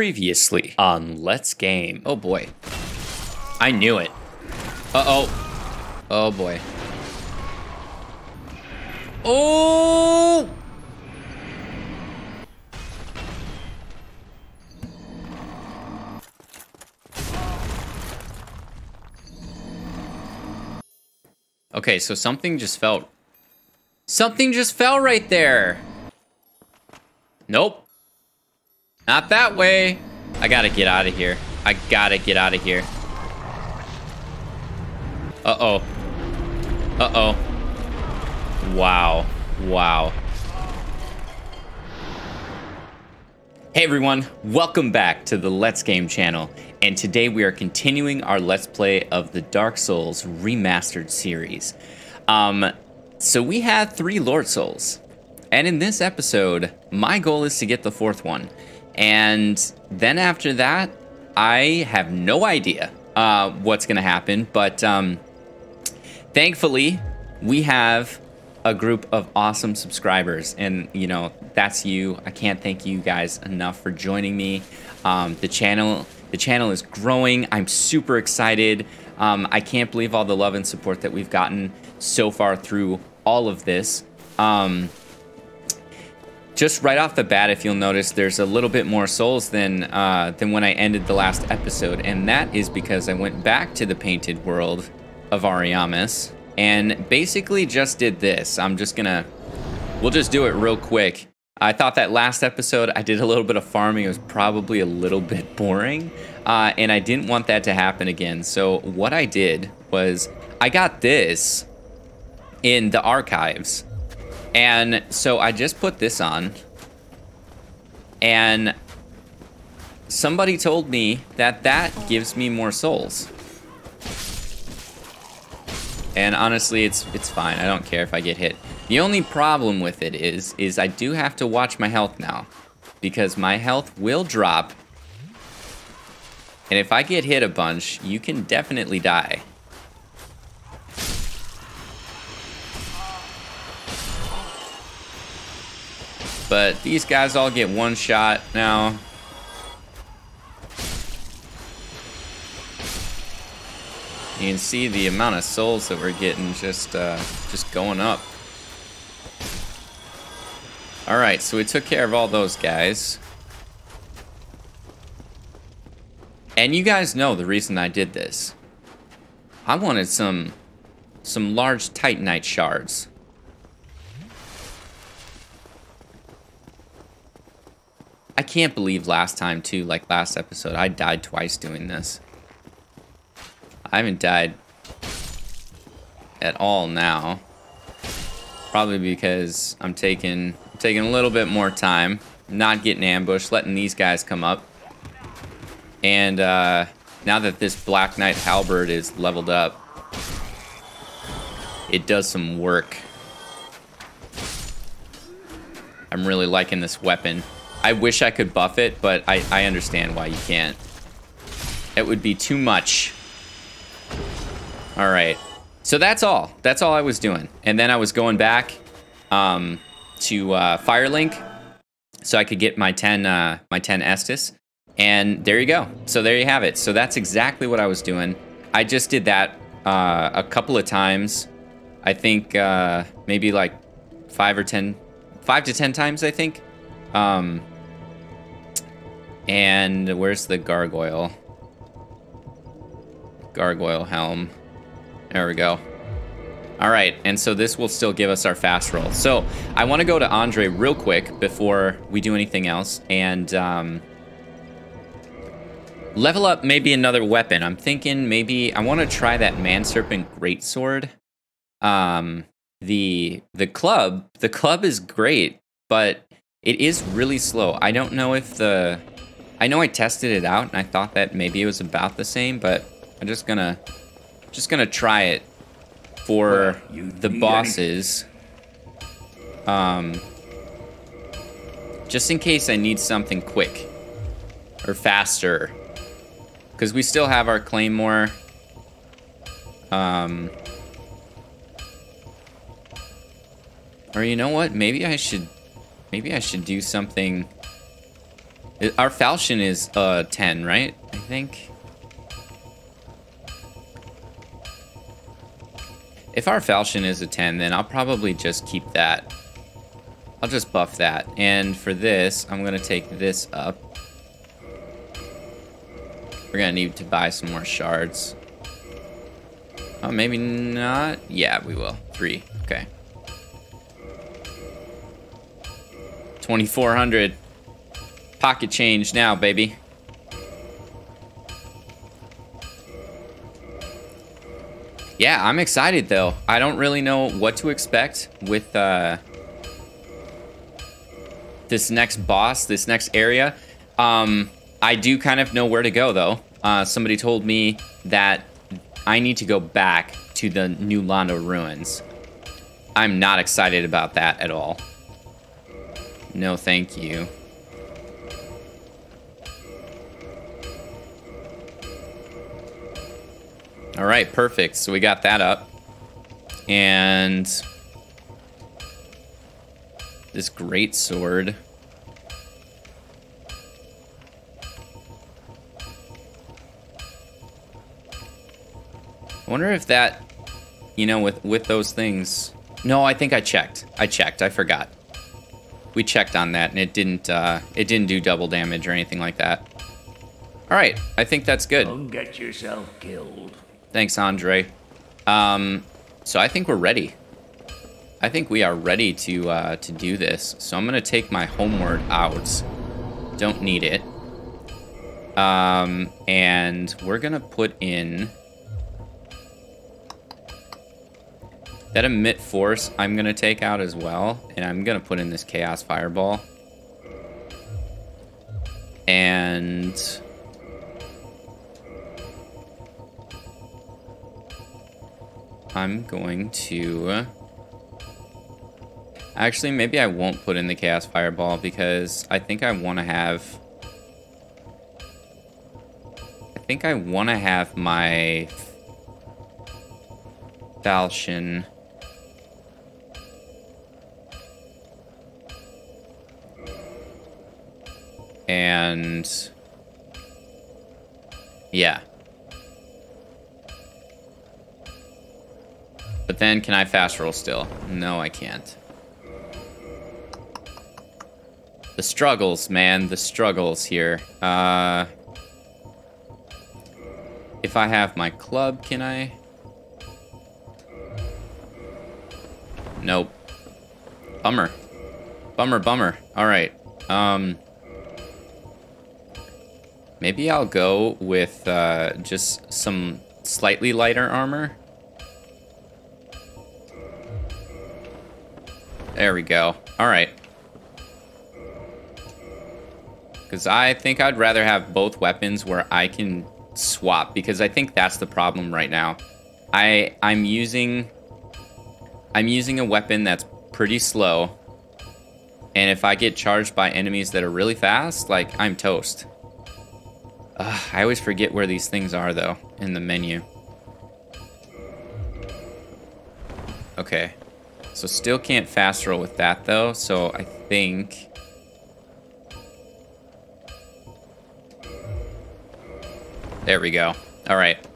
Previously on Let's Game. Oh boy. I knew it. Uh-oh. Oh boy. Oh! Okay, so something just felt... Something just fell right there. Nope. Not that way. I gotta get out of here. I gotta get out of here. Uh-oh. Uh-oh. Wow. Wow. Hey everyone, welcome back to the Let's Game channel, and today we are continuing our Let's Play of the Dark Souls Remastered series. Um, so we had three Lord Souls, and in this episode, my goal is to get the fourth one, and then after that, I have no idea uh, what's going to happen, but um, thankfully, we have a group of awesome subscribers. And you know that's you. I can't thank you guys enough for joining me. Um, the channel the channel is growing. I'm super excited. Um, i can't believe all the love and support that we've gotten so far through all of this. Um, just right off the bat if you'll notice there's a little bit more souls than uh, than when i ended the last episode and that is because i went back to the painted world of ariamis and basically just did this. I'm just gonna, we'll just do it real quick. I thought that last episode I did a little bit of farming. It was probably a little bit boring, uh, and I didn't want that to happen again. So what I did was I got this in the archives, and so I just put this on, and somebody told me that that gives me more souls. And honestly, it's it's fine. I don't care if I get hit. The only problem with it is, is I do have to watch my health now. Because my health will drop. And if I get hit a bunch, you can definitely die. But these guys all get one shot now. You can see the amount of souls that we're getting just uh, just going up. Alright, so we took care of all those guys. And you guys know the reason I did this. I wanted some some large titanite shards. Can't believe last time too, like last episode, I died twice doing this. I haven't died at all now. Probably because I'm taking taking a little bit more time, not getting ambushed, letting these guys come up. And uh, now that this Black Knight Halberd is leveled up, it does some work. I'm really liking this weapon. I wish I could buff it, but I, I understand why you can't. It would be too much. All right. So that's all. That's all I was doing. And then I was going back um, to uh, Firelink so I could get my 10, uh, my 10 Estus. And there you go. So there you have it. So that's exactly what I was doing. I just did that uh, a couple of times. I think uh, maybe like five or ten, five to ten times, I think. Um, and where's the gargoyle? Gargoyle helm. There we go. All right, and so this will still give us our fast roll. So I want to go to Andre real quick before we do anything else and um, level up maybe another weapon. I'm thinking maybe I want to try that Man Serpent Greatsword. Um, the the club, the club is great, but it is really slow. I don't know if the I know I tested it out and I thought that maybe it was about the same, but I'm just gonna just gonna try it for the bosses. Um, just in case I need something quick or faster, because we still have our claymore. Um, or you know what? Maybe I should, maybe I should do something Our falchion is uh 10, right? I think. If our falchion is a 10, then I'll probably just keep that. I'll just buff that. And for this, I'm going to take this up. We're going to need to buy some more shards. Oh, maybe not. Yeah, we will. Three. Okay. 2,400. Pocket change now, baby. Yeah, I'm excited though. I don't really know what to expect with uh, this next boss, this next area. Um, I do kind of know where to go though. Uh, somebody told me that I need to go back to the New Londo ruins. I'm not excited about that at all. No, thank you. All right, perfect. So we got that up. And this great sword. I wonder if that, you know, with with those things. No, I think I checked. I checked. I forgot. We checked on that, and it didn't. Uh, it didn't do double damage or anything like that. All right, I think that's good. Don't get yourself killed. Thanks, Andre. Um, so I think we're ready. I think we are ready to uh, to do this. So I'm gonna take my homeward out. Don't need it. Um, and we're gonna put in that emit force. I'm gonna take out as well, and I'm gonna put in this chaos fireball. And I'm going to... Actually, maybe I won't put in the Chaos Fireball because I think I want to have... I think I want to have my Falchion... And... Yeah. Then, can I fast roll still? No, I can't. The struggles, man. The struggles here. Uh, if I have my club, can I? Nope. Bummer. Bummer, bummer. Alright. Um... Maybe I'll go with uh, just some slightly lighter armor. There we go. All right. Because I think I'd rather have both weapons where I can swap, because I think that's the problem right now. I I'm using I'm using a weapon that's pretty slow, and if I get charged by enemies that are really fast, like I'm toast. Ugh, I always forget where these things are though in the menu. Okay. So still can't fast roll with that though, so I think... There we go. Alright.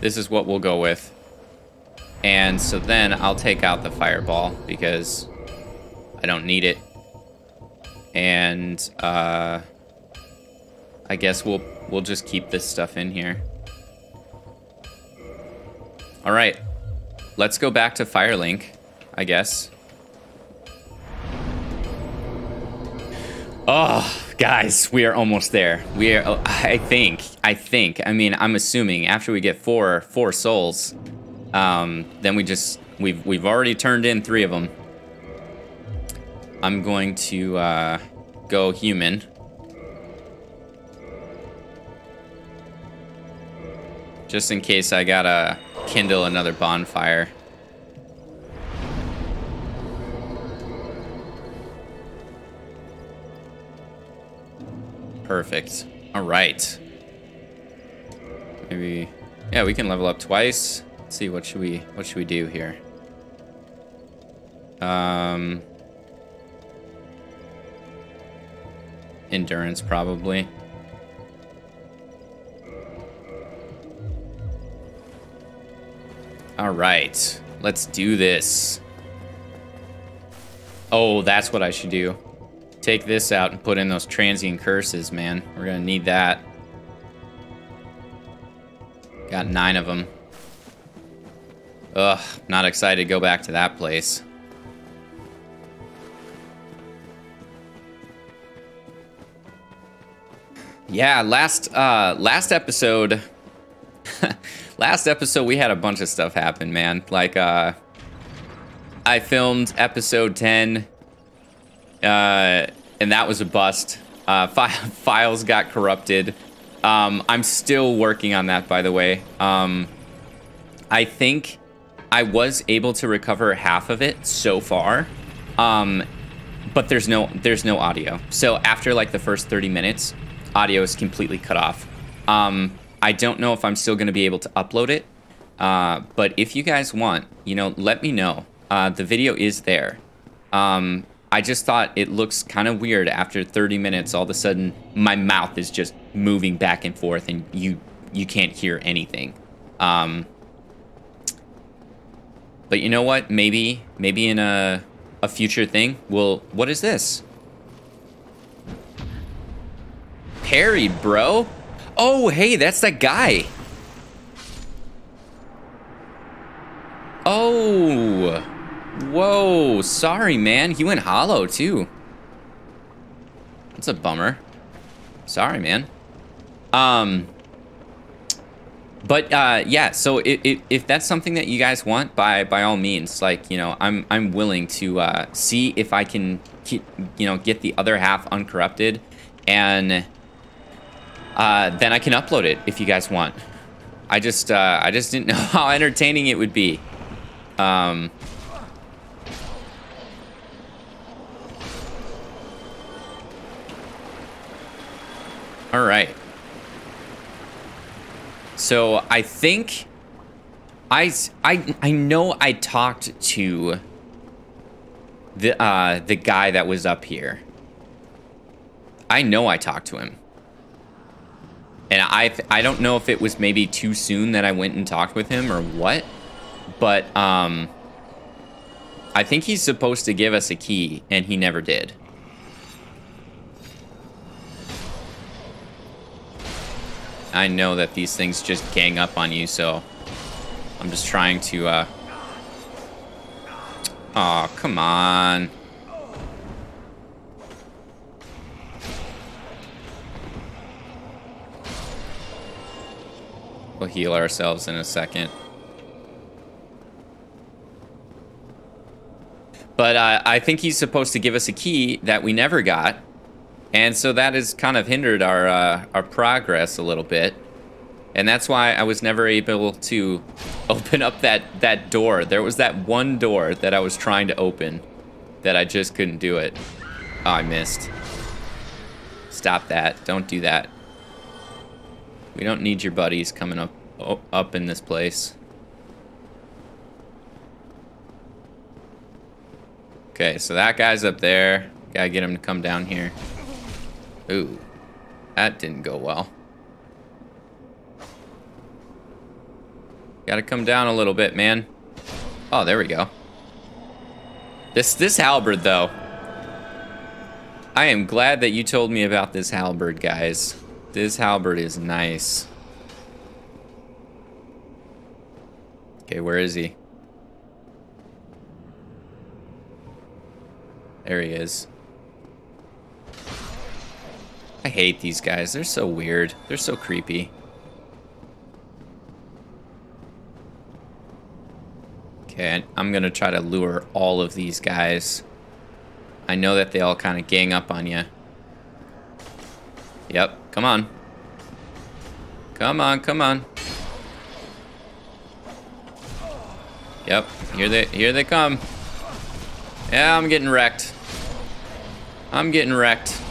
This is what we'll go with. And so then I'll take out the fireball because I don't need it. And uh, I guess we'll we'll just keep this stuff in here. All right, let's go back to Firelink. I guess. Oh, guys, we are almost there. We are. I think. I think. I mean, I'm assuming after we get four four souls, um, then we just we've we've already turned in three of them. I'm going to uh, go human. Just in case I gotta kindle another bonfire. Perfect. All right. Maybe, yeah, we can level up twice. Let's see, what should we, what should we do here? Um, endurance, probably. All right, let's do this. Oh, that's what I should do. Take this out and put in those transient curses, man. We're gonna need that. Got nine of them. Ugh, not excited to go back to that place. Yeah, last uh last episode last episode we had a bunch of stuff happen, man. Like uh I filmed episode 10 uh and that was a bust. Uh fi files got corrupted. Um I'm still working on that by the way. Um I think I was able to recover half of it so far. Um but there's no there's no audio. So after like the first 30 minutes, audio is completely cut off. Um, I don't know if I'm still going to be able to upload it, uh, but if you guys want, you know, let me know. Uh, the video is there. Um, I just thought it looks kind of weird after 30 minutes. All of a sudden, my mouth is just moving back and forth, and you you can't hear anything. Um, but you know what? Maybe maybe in a a future thing, we'll. What is this? parried, bro. Oh, hey, that's that guy. Oh. Whoa. Sorry, man. He went hollow, too. That's a bummer. Sorry, man. Um... But uh, yeah, so it, if that's something that you guys want, by by all means, like you know, I'm I'm willing to uh, see if I can, keep, you know, get the other half uncorrupted, and uh, then I can upload it if you guys want. I just, uh, I just didn't know how entertaining it would be. Um, all right. So I think I, I, I know I talked to the, uh, the guy that was up here. I know I talked to him. And I I don't know if it was maybe too soon that I went and talked with him or what, but um, I think he's supposed to give us a key, and he never did. I know that these things just gang up on you, so I'm just trying to, uh... oh, come on. We'll heal ourselves in a second. But uh, I think he's supposed to give us a key that we never got. And so that has kind of hindered our, uh, our progress a little bit. And that's why I was never able to open up that, that door. There was that one door that I was trying to open that I just couldn't do it. Oh, I missed. Stop that. Don't do that. We don't need your buddies coming up up in this place. Okay, so that guy's up there. Gotta get him to come down here. Ooh, that didn't go well. Gotta come down a little bit, man. Oh, there we go. This this halberd, though. I am glad that you told me about this halberd, guys. This halberd is nice. Okay, where is he? There he is. I hate these guys. They're so weird. They're so creepy. Okay, I'm gonna try to lure all of these guys. I know that they all kind of gang up on you. Yep, come on. Come on, come on. Yep, here they here they come. Yeah, I'm getting wrecked. I'm getting wrecked.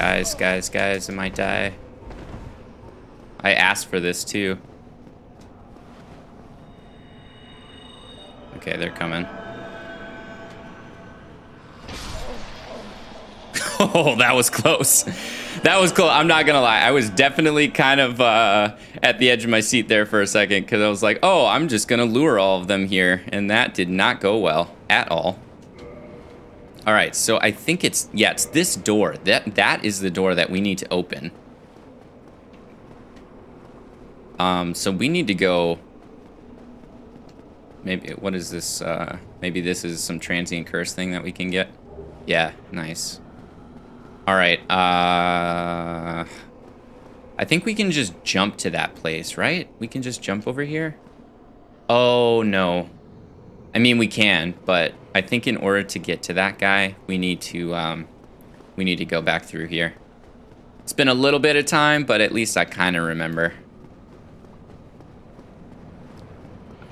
Guys, guys, guys, I might die. I asked for this too. Okay, they're coming. oh, that was close. That was close. I'm not gonna lie. I was definitely kind of uh, at the edge of my seat there for a second because I was like, oh, I'm just gonna lure all of them here. And that did not go well at all. All right, so I think it's, yeah, it's this door. That That is the door that we need to open. Um, so we need to go, maybe, what is this? Uh, maybe this is some transient curse thing that we can get. Yeah, nice. All right, uh, I think we can just jump to that place, right? We can just jump over here? Oh, no. I mean, we can, but I think in order to get to that guy, we need to, um, we need to go back through here. It's been a little bit of time, but at least I kind of remember.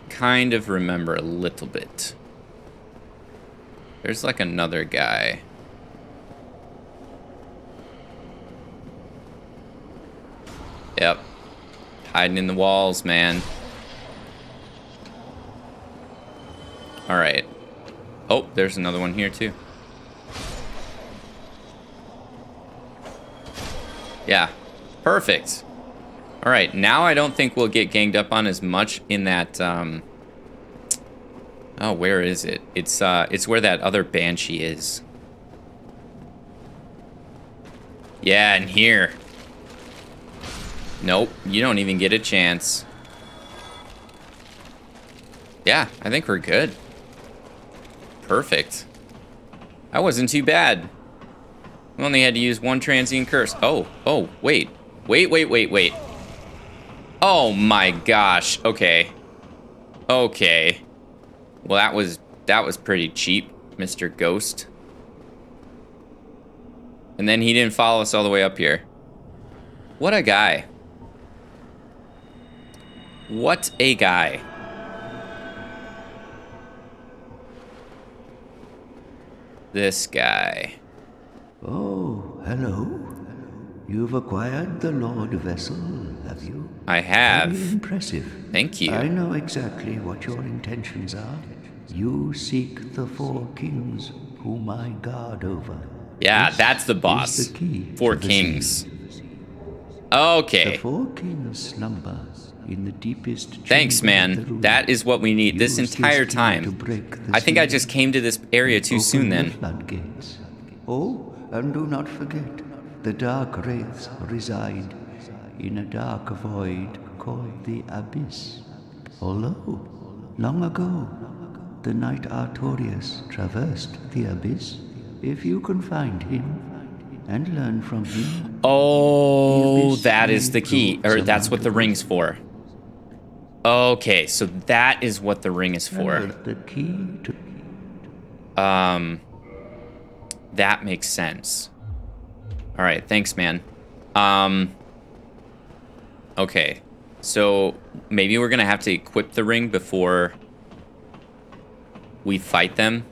Kind of remember a little bit. There's like another guy. Yep. Hiding in the walls, man. Alright. Oh, there's another one here too. Yeah. Perfect. Alright, now I don't think we'll get ganged up on as much in that, um... Oh, where is it? It's, uh, it's where that other Banshee is. Yeah, in here. Nope, you don't even get a chance. Yeah, I think we're good. Perfect. That wasn't too bad. We only had to use one transient curse. Oh, oh, wait. Wait, wait, wait, wait. Oh my gosh. Okay. Okay. Well, that was that was pretty cheap, Mr. Ghost. And then he didn't follow us all the way up here. What a guy. What a guy. This guy. Oh, hello. You've acquired the Lord Vessel, have you? I have. Very impressive. Thank you. I know exactly what your intentions are. You seek the four kings whom I guard over. Yeah, This that's the boss. the Four the kings. Okay. The four kings slumber in the deepest Thanks, man. That is what we need this entire time. I think I just came to this area too soon the then. Oh, and do not forget, the dark wraiths reside in a dark void called the Abyss. Although, long ago, the knight Artorius traversed the Abyss. If you can find him and learn from him, Oh, that is the key. Or that's what the ring's for. Okay, so that is what the ring is for. the key to Um, that makes sense. All right, thanks, man. Um, okay, so maybe we're gonna have to equip the ring before we fight them.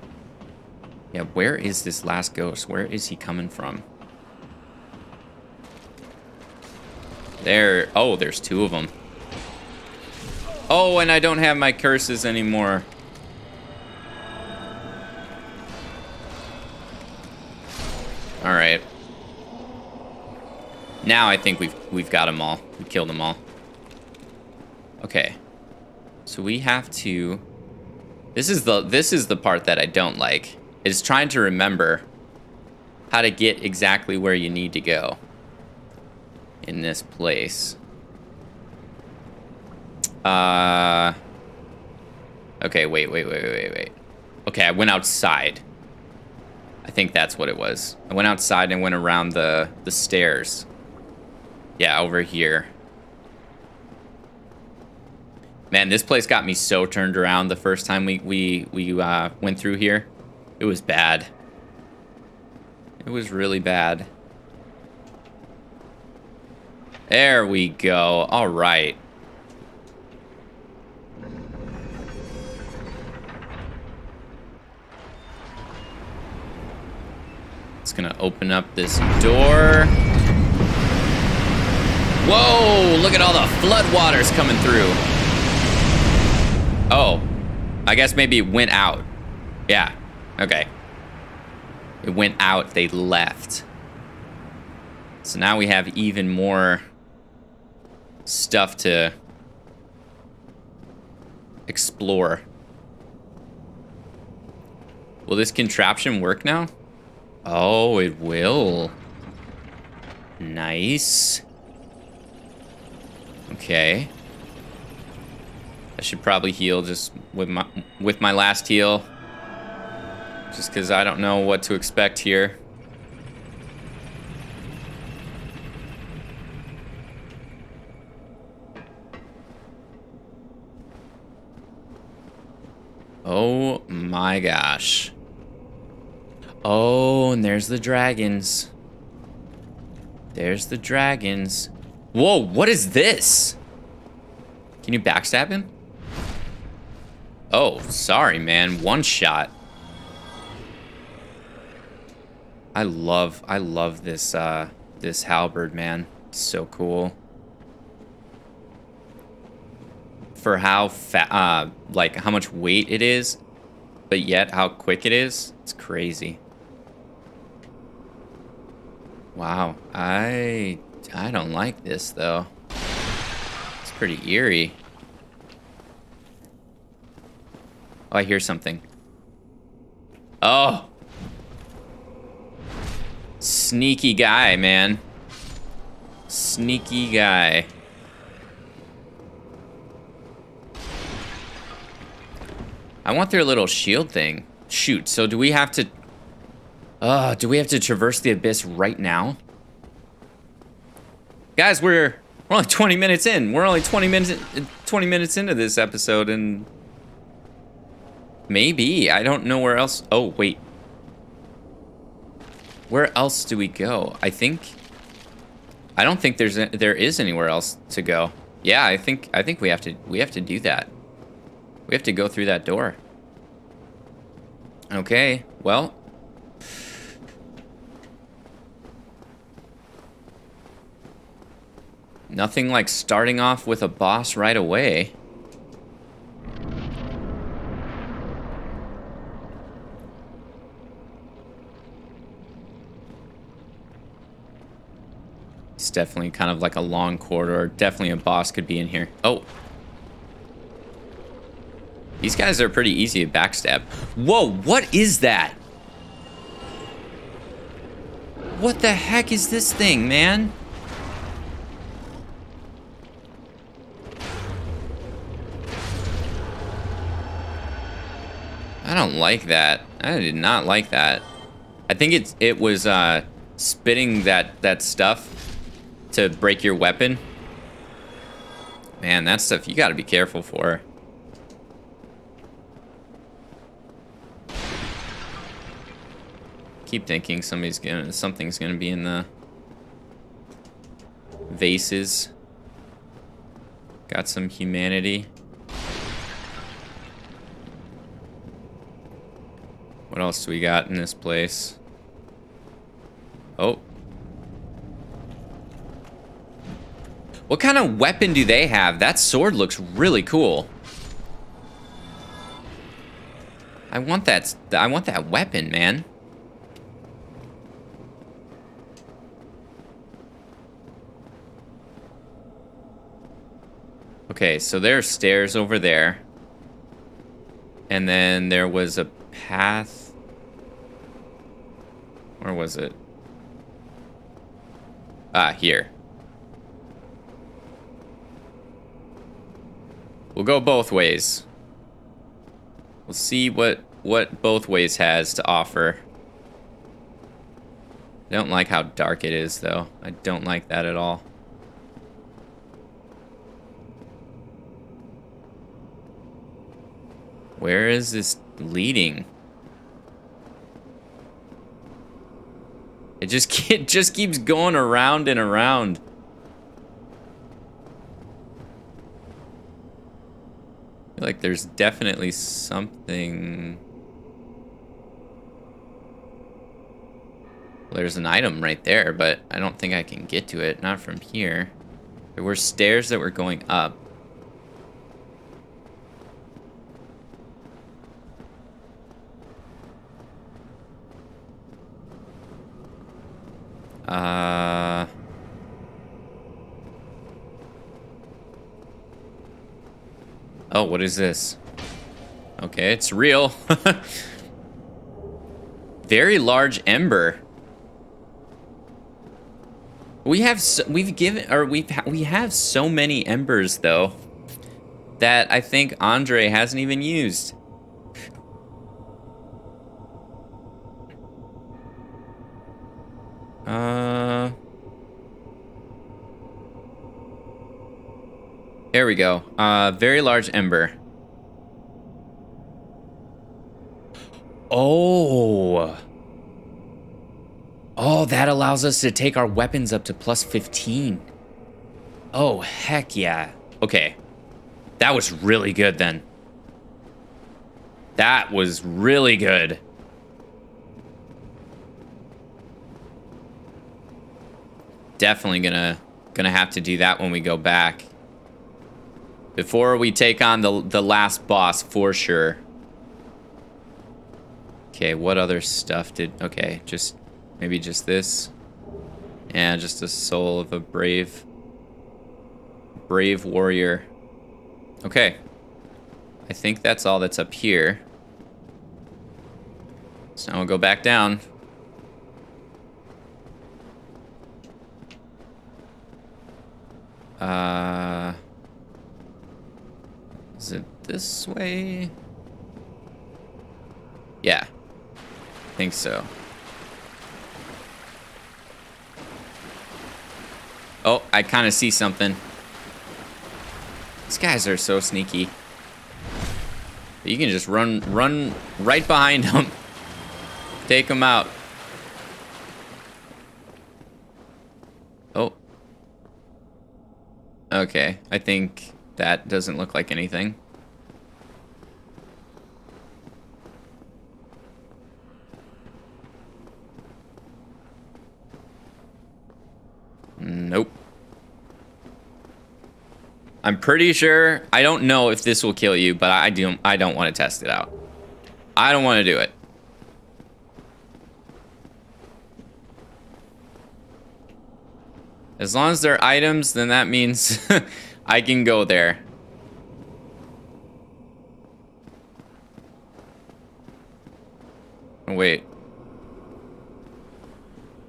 Yeah, where is this last ghost? Where is he coming from? There. Oh, there's two of them. Oh, and I don't have my curses anymore. All right. Now I think we've we've got them all. We killed them all. Okay. So we have to This is the this is the part that I don't like. Is trying to remember how to get exactly where you need to go in this place. Uh Okay, wait, wait, wait, wait, wait. Okay, I went outside. I think that's what it was. I went outside and went around the, the stairs. Yeah, over here. Man, this place got me so turned around the first time we, we, we uh, went through here. It was bad. It was really bad. There we go. All right. Gonna open up this door. Whoa, look at all the flood waters coming through. Oh, I guess maybe it went out. Yeah. Okay. It went out, they left. So now we have even more stuff to explore. Will this contraption work now? Oh, it will. Nice. Okay. I should probably heal just with my with my last heal. Just because I don't know what to expect here. Oh my gosh. Oh, and there's the dragons. There's the dragons. Whoa, what is this? Can you backstab him? Oh, sorry, man. One shot. I love, I love this, uh, this halberd, man. It's so cool. For how fat, uh, like how much weight it is, but yet how quick it is, it's crazy. Wow, I, I don't like this though. It's pretty eerie. Oh, I hear something. Oh. Sneaky guy, man. Sneaky guy. I want their little shield thing. Shoot, so do we have to... Uh, do we have to traverse the abyss right now? Guys, we're, we're only 20 minutes in. We're only 20 minutes 20 minutes into this episode and Maybe. I don't know where else. Oh, wait. Where else do we go? I think... I don't think there's a, there is anywhere else to go. Yeah, I think I think we have to we have to do that. We have to go through that door. Okay, well. Nothing like starting off with a boss right away. It's definitely kind of like a long corridor. Definitely a boss could be in here. Oh. These guys are pretty easy to backstab. Whoa, what is that? What the heck is this thing, man? I don't like that. I did not like that. I think it's it was uh spitting that that stuff to break your weapon. Man, that stuff you gotta be careful for. Keep thinking somebody's gonna something's gonna be in the vases. Got some humanity. What else do we got in this place? Oh, What kind of weapon do they have? That sword looks really cool. I want that, I want that weapon, man. Okay, so there are stairs over there. And then there was a path. Where was it? Ah, here. We'll go both ways. We'll see what, what both ways has to offer. I don't like how dark it is, though. I don't like that at all. Where is this leading? It just it just keeps going around and around. feel like there's definitely something... There's an item right there, but I don't think I can get to it. Not from here. There were stairs that were going up. Uh... Oh, what is this? Okay, it's real. Very large ember. We have so, we've given or we've we have so many embers though that I think Andre hasn't even used. Uh There we go. Uh very large ember. Oh. Oh, that allows us to take our weapons up to plus 15. Oh, heck yeah. Okay. That was really good then. That was really good. Definitely gonna gonna have to do that when we go back. Before we take on the the last boss for sure. Okay, what other stuff did okay, just Maybe just this. Yeah, just a soul of a brave, brave warrior. Okay. I think that's all that's up here. So now we'll go back down. Uh, is it this way? Yeah, I think so. Oh, I kind of see something. These guys are so sneaky. You can just run, run right behind them. Take them out. Oh. Okay, I think that doesn't look like anything. Nope. I'm pretty sure, I don't know if this will kill you, but I do I don't want to test it out. I don't want to do it. As long as they're items, then that means I can go there. Oh, wait.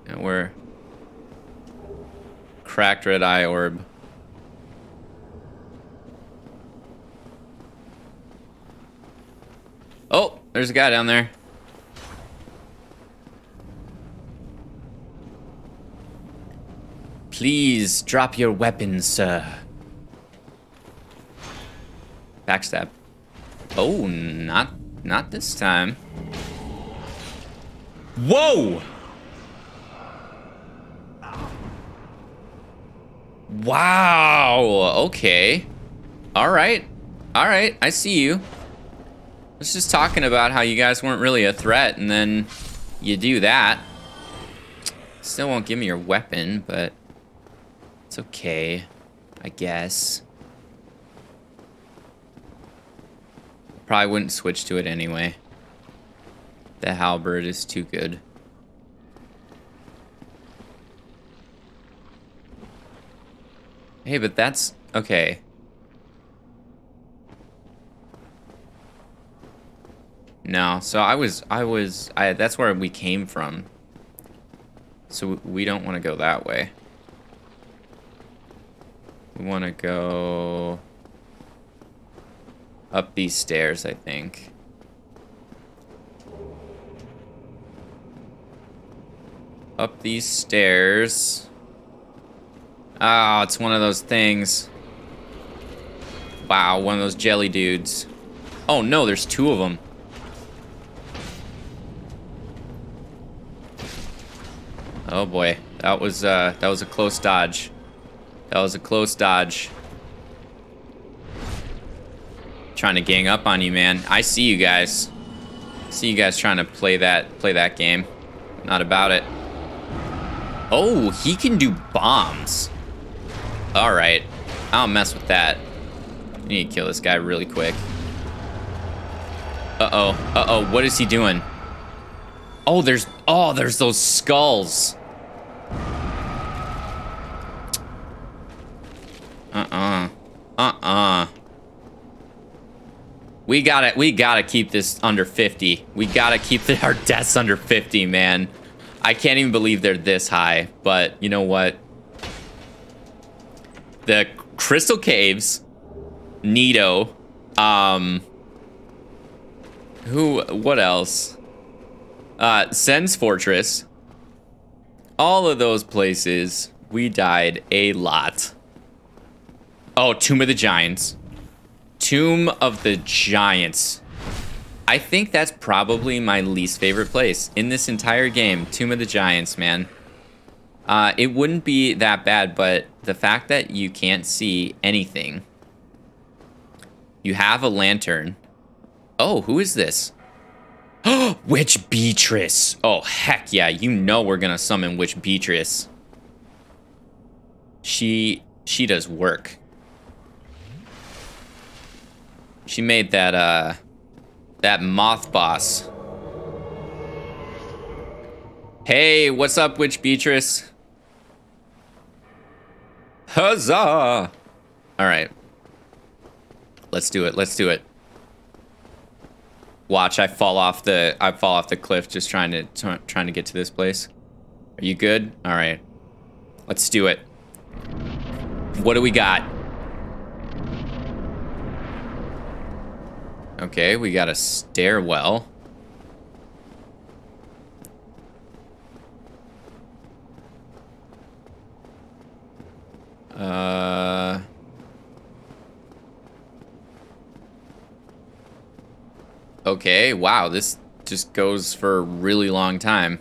And we're... cracked red eye orb. Oh, there's a guy down there. Please drop your weapons, sir. Backstab. Oh, not not this time. Whoa! Wow. Okay. All right. All right. I see you. I was just talking about how you guys weren't really a threat, and then you do that. Still won't give me your weapon, but it's okay, I guess. Probably wouldn't switch to it anyway. The halberd is too good. Hey, but that's... Okay. No, so I was... I was... I, that's where we came from. So we don't want to go that way. We want to go... Up these stairs, I think. Up these stairs... Oh, it's one of those things. Wow, one of those jelly dudes. Oh no, there's two of them. Oh boy, that was uh, that was a close dodge. That was a close dodge. Trying to gang up on you, man. I see you guys. See you guys trying to play that play that game. Not about it. Oh, he can do bombs. Alright. I don't mess with that. I need to kill this guy really quick. Uh-oh. Uh-oh. What is he doing? Oh, there's... Oh, there's those skulls. We gotta, we gotta keep this under 50. We gotta keep the, our deaths under 50, man. I can't even believe they're this high, but you know what? The Crystal Caves, Nito, um, who, what else? Uh, Sen's Fortress. All of those places, we died a lot. Oh, Tomb of the Giants. Tomb of the Giants. I think that's probably my least favorite place in this entire game. Tomb of the Giants, man. Uh, it wouldn't be that bad, but the fact that you can't see anything. You have a lantern. Oh, who is this? Witch Beatrice. Oh, heck yeah. You know we're going to summon Witch Beatrice. She, she does work. She made that, uh, that moth boss. Hey, what's up, Witch Beatrice? Huzzah! Alright. Let's do it, let's do it. Watch, I fall off the I fall off the cliff just trying to trying to get to this place. Are you good? Alright. Let's do it. What do we got? Okay, we got a stairwell. Uh... Okay, wow, this just goes for a really long time.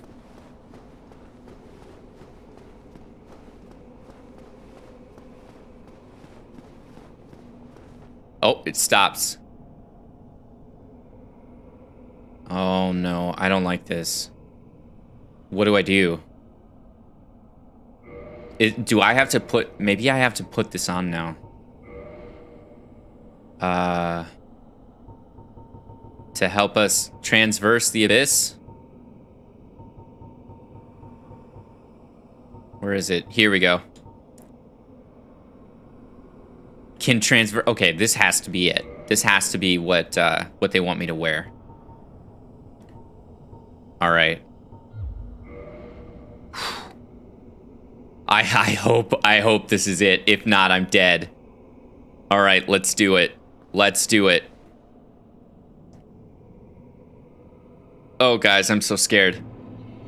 Oh, it stops. Oh no, I don't like this. What do I do? It, do I have to put... Maybe I have to put this on now. Uh... To help us transverse the abyss? Where is it? Here we go. Can transfer... Okay, this has to be it. This has to be what, uh, what they want me to wear. All right. I, I hope, I hope this is it. If not, I'm dead. All right, let's do it. Let's do it. Oh, guys, I'm so scared.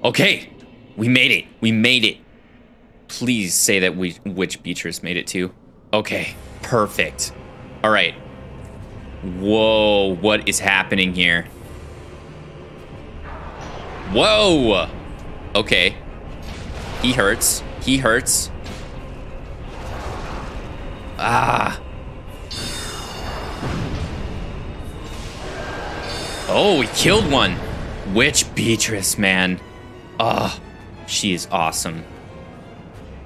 Okay, we made it. We made it. Please say that we, Witch Beatrice made it too. Okay, perfect. All right. Whoa, what is happening here? Whoa! Okay. He hurts. He hurts. Ah. Oh, he killed one. Witch Beatrice, man. Oh, she is awesome.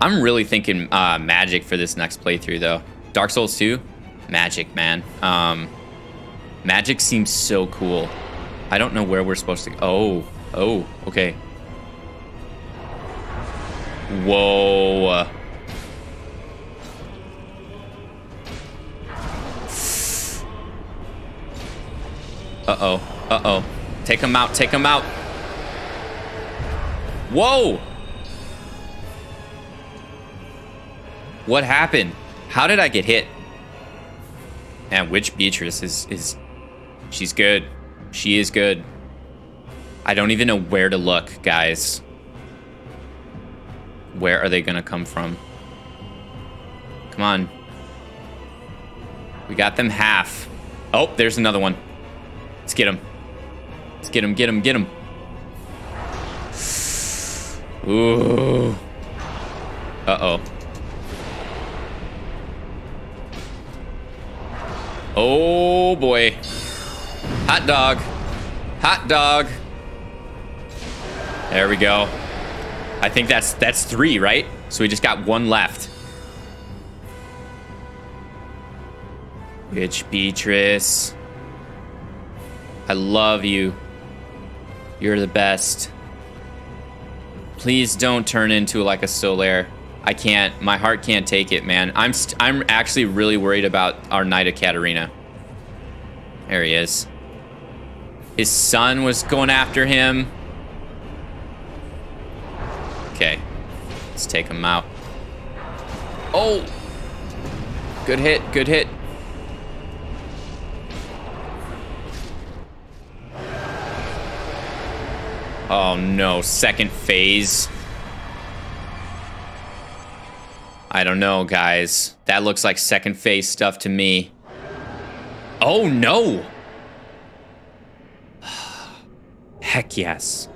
I'm really thinking uh, magic for this next playthrough, though. Dark Souls 2? Magic, man. Um, magic seems so cool. I don't know where we're supposed to go. Oh. Oh, okay. Whoa. Uh-oh. Uh-oh. Take him out. Take him out. Whoa! What happened? How did I get hit? And Witch Beatrice is... is she's good. She is good. I don't even know where to look, guys. Where are they gonna come from? Come on. We got them half. Oh, there's another one. Let's get him. Let's get him, get him, get him. Ooh. Uh-oh. Oh, boy. Hot dog. Hot dog. There we go. I think that's that's three, right? So we just got one left. Witch Beatrice. I love you. You're the best. Please don't turn into like a Solaire. I can't. My heart can't take it, man. I'm I'm actually really worried about our Knight of Catarina. There he is. His son was going after him. Okay. Let's take him out. Oh! Good hit, good hit. Oh no, second phase. I don't know, guys. That looks like second phase stuff to me. Oh no! Heck yes.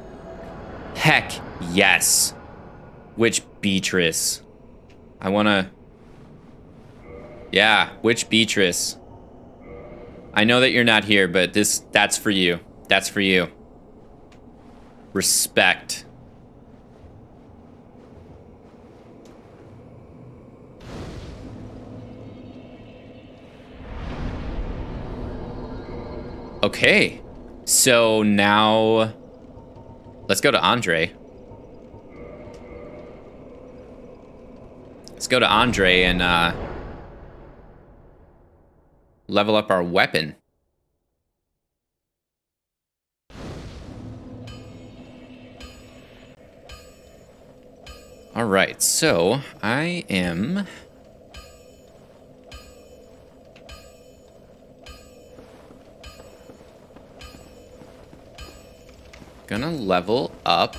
Heck yes. Witch Beatrice? I wanna... Yeah, Witch Beatrice? I know that you're not here, but this that's for you. That's for you. Respect. Okay. So now let's go to Andre. Let's go to Andre and uh, level up our weapon. All right, so I am gonna level up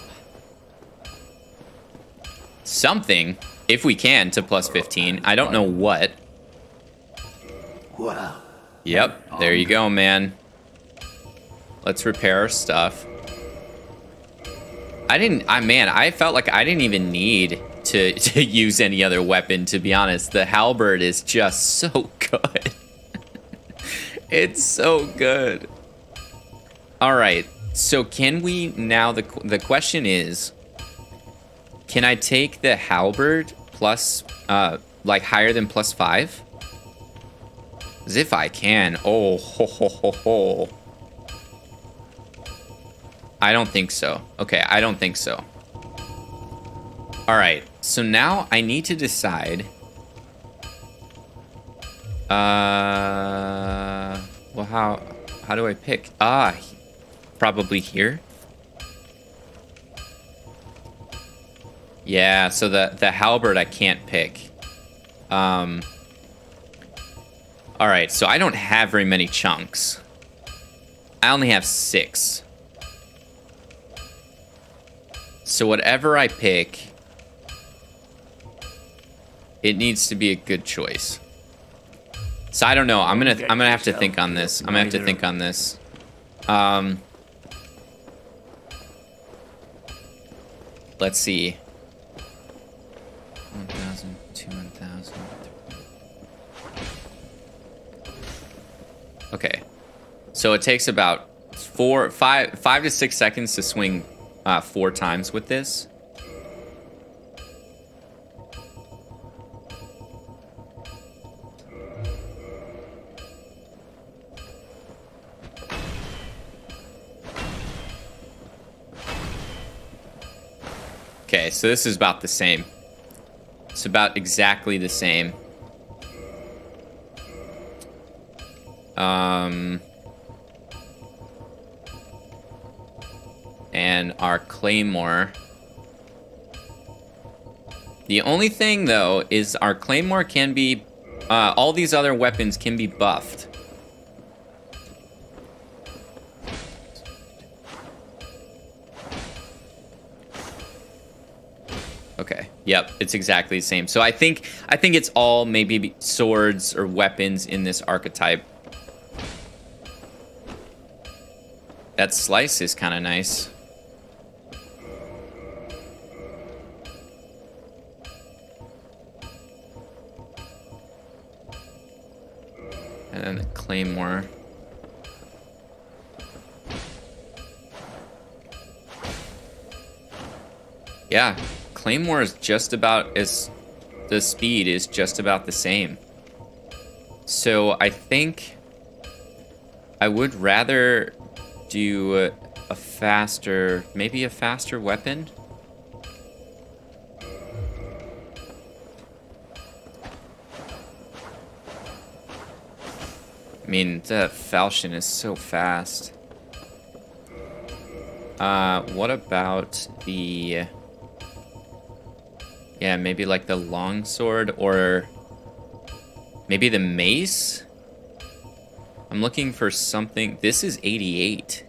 something if we can to plus 15. I don't know what. Yep, there you go, man. Let's repair our stuff. I didn't, I man, I felt like I didn't even need to, to use any other weapon, to be honest. The halberd is just so good. it's so good. All right, so can we now, the, the question is, can I take the halberd plus, uh, like higher than plus five? As if I can. Oh, ho, ho, ho, ho. I don't think so. Okay, I don't think so. All right, so now I need to decide. Uh, well, how how do I pick? Ah, probably here. Yeah, so the the halberd I can't pick. Um. All right, so I don't have very many chunks. I only have six. So whatever I pick, it needs to be a good choice. So I don't know. I'm gonna I'm gonna have to think on this. I'm gonna have to think on this. Um. Let's see. 1,000, 2,000. Okay. So it takes about four, five, five to six seconds to swing uh, four times with this. Okay, so this is about the same. About exactly the same. Um, and our claymore. The only thing, though, is our claymore can be... Uh, all these other weapons can be buffed. Yep, it's exactly the same. So I think I think it's all maybe swords or weapons in this archetype. That slice is kind of nice. And then the claymore. Yeah, Claymore is just about as the speed is just about the same. So I think I would rather do a, faster, maybe a faster weapon. I mean, the falchion is so fast. Uh, what about the... Yeah, maybe like the longsword or maybe the mace? I'm looking for something. This is 88.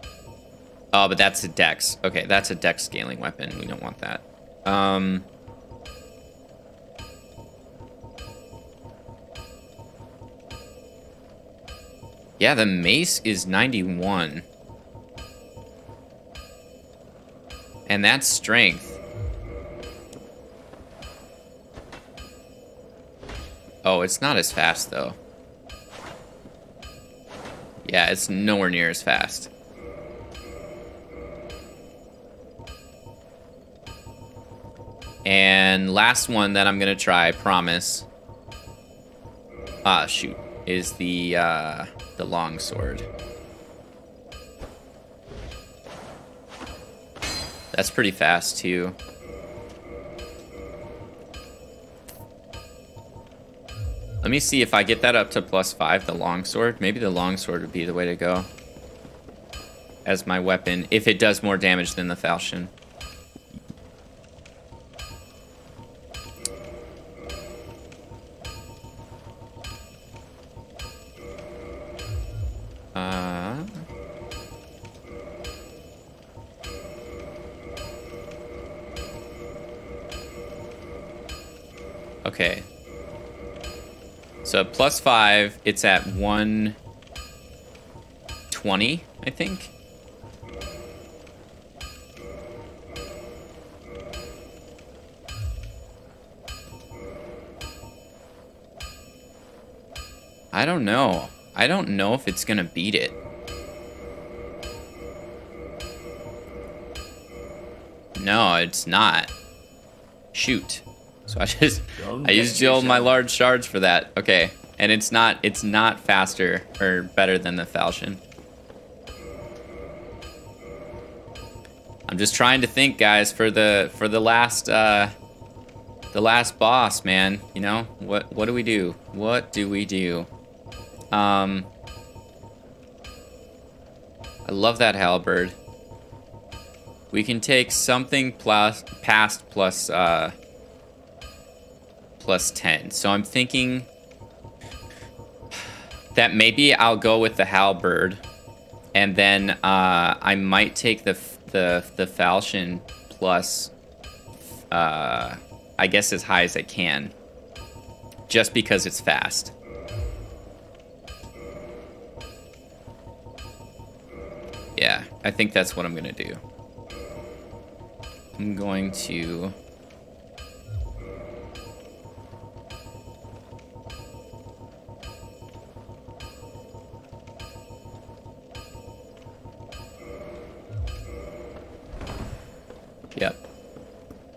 Oh, but that's a dex. Okay, that's a dex scaling weapon. We don't want that. Um... Yeah, the mace is 91. And that's strength. Oh, it's not as fast, though. Yeah, it's nowhere near as fast. And last one that I'm going to try, promise. Ah, shoot. Is the, uh, the long sword. That's pretty fast, too. Let me see if I get that up to plus five, the longsword. Maybe the longsword would be the way to go. As my weapon, if it does more damage than the falchion. So plus five, it's at 120, I think. I don't know. I don't know if it's gonna beat it. No, it's not. Shoot. So I just I used all my large shards for that. Okay. And it's not it's not faster or better than the falchion. I'm just trying to think, guys, for the for the last uh the last boss, man. You know what? What do we do? What do we do? Um, I love that halberd. We can take something plus past plus uh plus 10. So I'm thinking that maybe I'll go with the halberd, and then uh, I might take the the the falchion plus, uh, I guess as high as I can, just because it's fast. Yeah, I think that's what I'm gonna do. I'm going to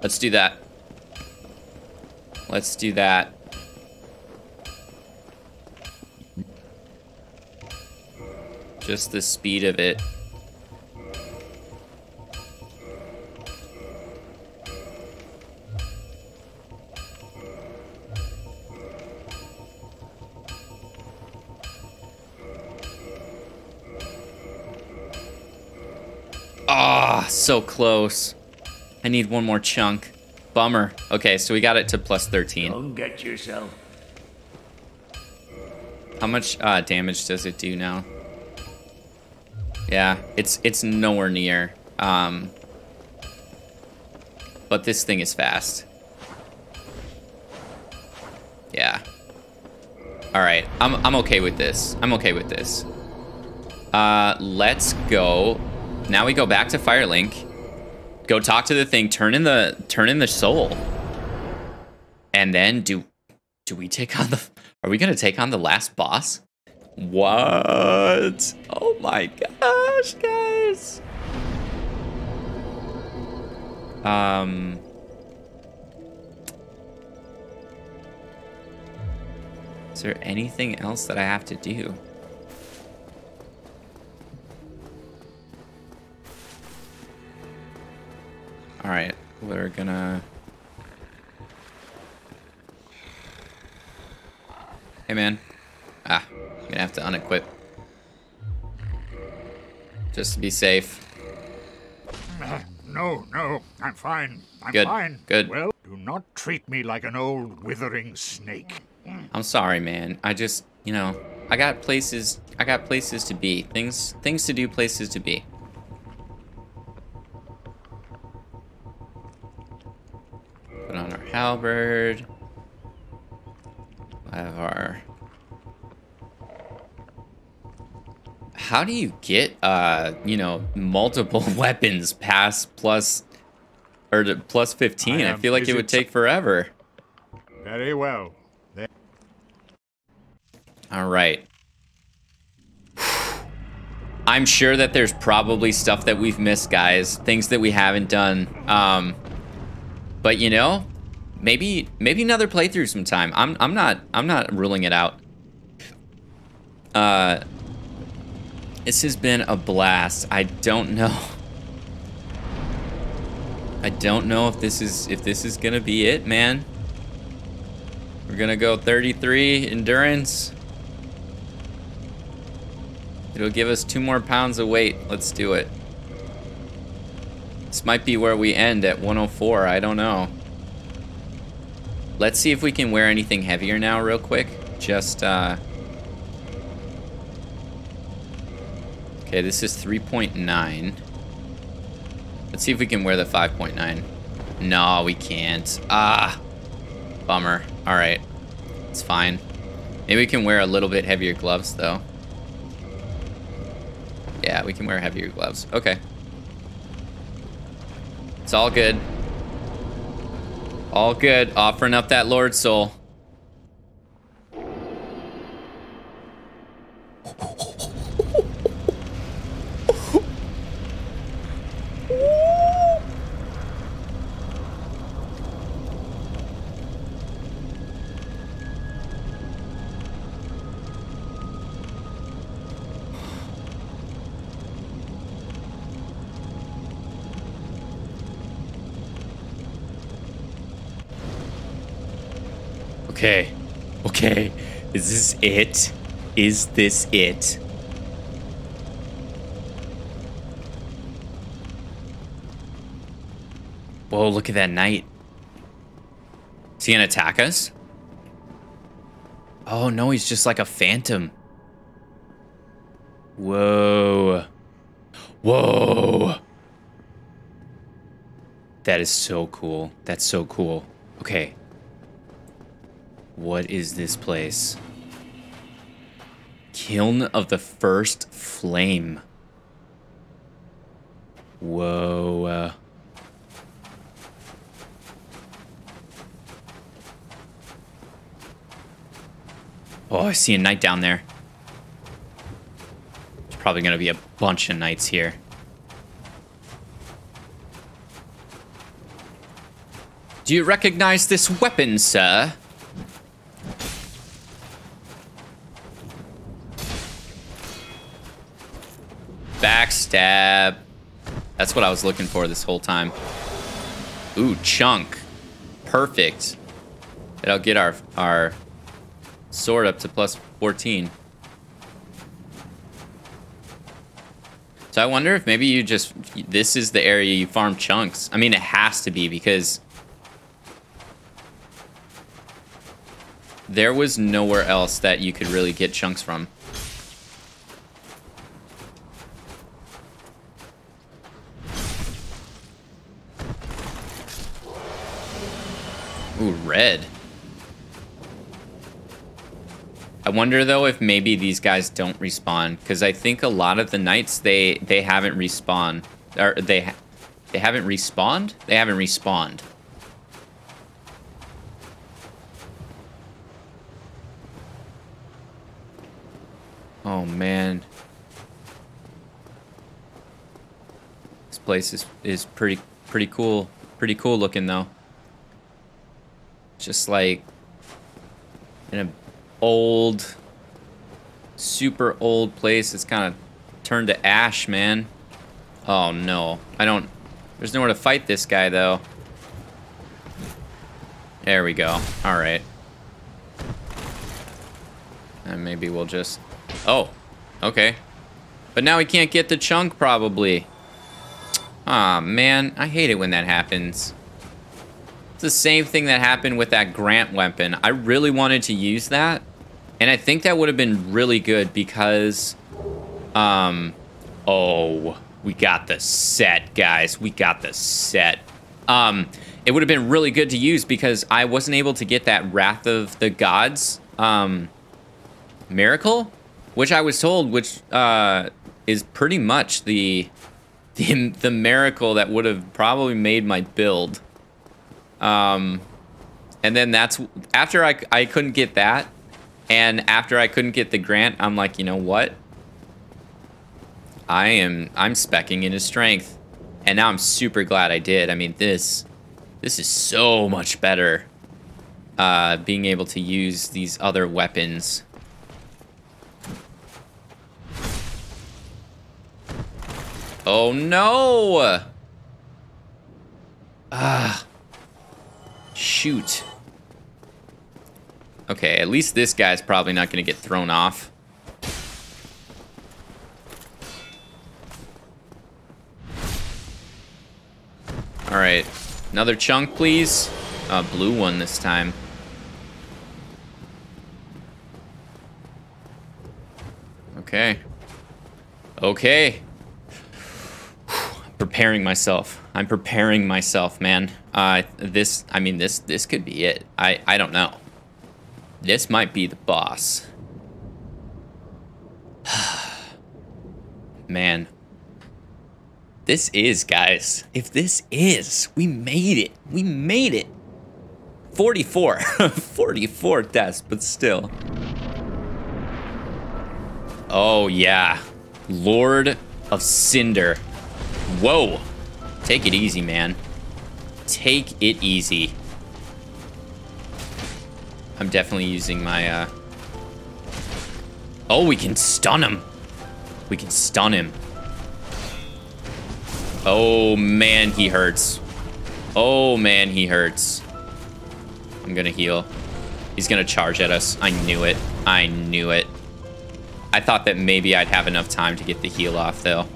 Let's do that. Let's do that. Just the speed of it. Ah, oh, so close. I need one more chunk. Bummer. Okay, so we got it to plus 13. Don't get yourself. How much uh, damage does it do now? Yeah, it's it's nowhere near. Um, but this thing is fast. Yeah. All right, I'm I'm okay with this. I'm okay with this. Uh, let's go. Now we go back to Firelink. Go talk to the thing. Turn in the turn in the soul. And then do do we take on the? Are we gonna take on the last boss? What? Oh my gosh, guys. Um. Is there anything else that I have to do? Alright, we're gonna... Hey, man. Ah, I'm gonna have to unequip. Just to be safe. No, no, I'm fine. I'm Good, fine. good. Well, do not treat me like an old withering snake. I'm sorry, man. I just, you know, I got places. I got places to be. Things, things to do. Places to be. Put on our halberd. Have our. How do you get, uh, you know, multiple weapons past plus, or to plus 15? I I feel like it would take forever. Very well. Then All right. I'm sure that there's probably stuff that we've missed, guys. Things that we haven't done. Um, but you know, maybe maybe another playthrough sometime. I'm I'm not I'm not ruling it out. Uh, this has been a blast. I don't know. I don't know if this is if this is gonna be it, man. We're gonna go 33 endurance. It'll give us two more pounds of weight. Let's do it. This might be where we end at 104. I don't know. Let's see if we can wear anything heavier now real quick. Just, uh... Okay, this is 3.9. Let's see if we can wear the 5.9. No, we can't. Ah. Bummer. Alright. It's fine. Maybe we can wear a little bit heavier gloves, though. Yeah, we can wear heavier gloves. Okay. It's all good. All good. Offering up that Lord Soul. Okay. Is this it? Is this it? Whoa, look at that knight. Is he gonna attack us? Oh no, he's just like a phantom. Whoa. Whoa. That is so cool. That's so cool. Okay. What is this place? Kiln of the First Flame. Whoa. uh. Oh, I see a knight down there. There's probably going to be a bunch of knights here. Do you recognize this weapon, sir? Backstab. That's what I was looking for this whole time. Ooh, chunk. Perfect. That'll get our our sword up to plus 14. So I wonder if maybe you just this is the area you farm chunks. I mean, it has to be because there was nowhere else that you could really get chunks from. I wonder though if maybe these guys don't respawn because I think a lot of the knights they they haven't respawned or they they haven't respawned. They haven't respawned. Oh man. This place is is pretty pretty cool. Pretty cool looking though. Just like in a old super old place. It's kind of turned to ash, man. Oh no. I don't There's nowhere to fight this guy though. There we go. All right. And maybe we'll just Oh, okay. But now we can't get the chunk, probably. Aw, man. I hate it when that happens. The same thing that happened with that Grant weapon. I really wanted to use that. And I think that would have been really good because... Um... Oh, we got the set, guys. We got the set. Um, it would have been really good to use because I wasn't able to get that Wrath of the Gods um, miracle, which I was told, which uh, is pretty much the, the the miracle that would have probably made my build. Um, and then that's after I I couldn't get that, and after I couldn't get the grant, I'm like, you know what? I am I'm specking into strength. And now I'm super glad I did. I mean, this this is so much better. Uh, being able to use these other weapons. Oh no! Ah. Shoot. Okay, at least this guy's probably not going to get thrown off. Alright. Another chunk, please. Uh, blue one this time. Okay. Okay. I'm preparing myself. I'm preparing myself, man. Uh, this, I mean, this, this could be it. I, I don't know. This might be the boss. man, this is, guys. If this is, we made it. We made it. 44. 44 deaths, but still. Oh, yeah. Lord of Cinder. Whoa. Take it easy, man. Take it easy. I'm definitely using my, uh... Oh, we can stun him. We can stun him. Oh, man, he hurts. Oh, man, he hurts. I'm gonna heal. He's gonna charge at us. I knew it. I knew it. I thought that maybe I'd have enough time to get the heal off, though.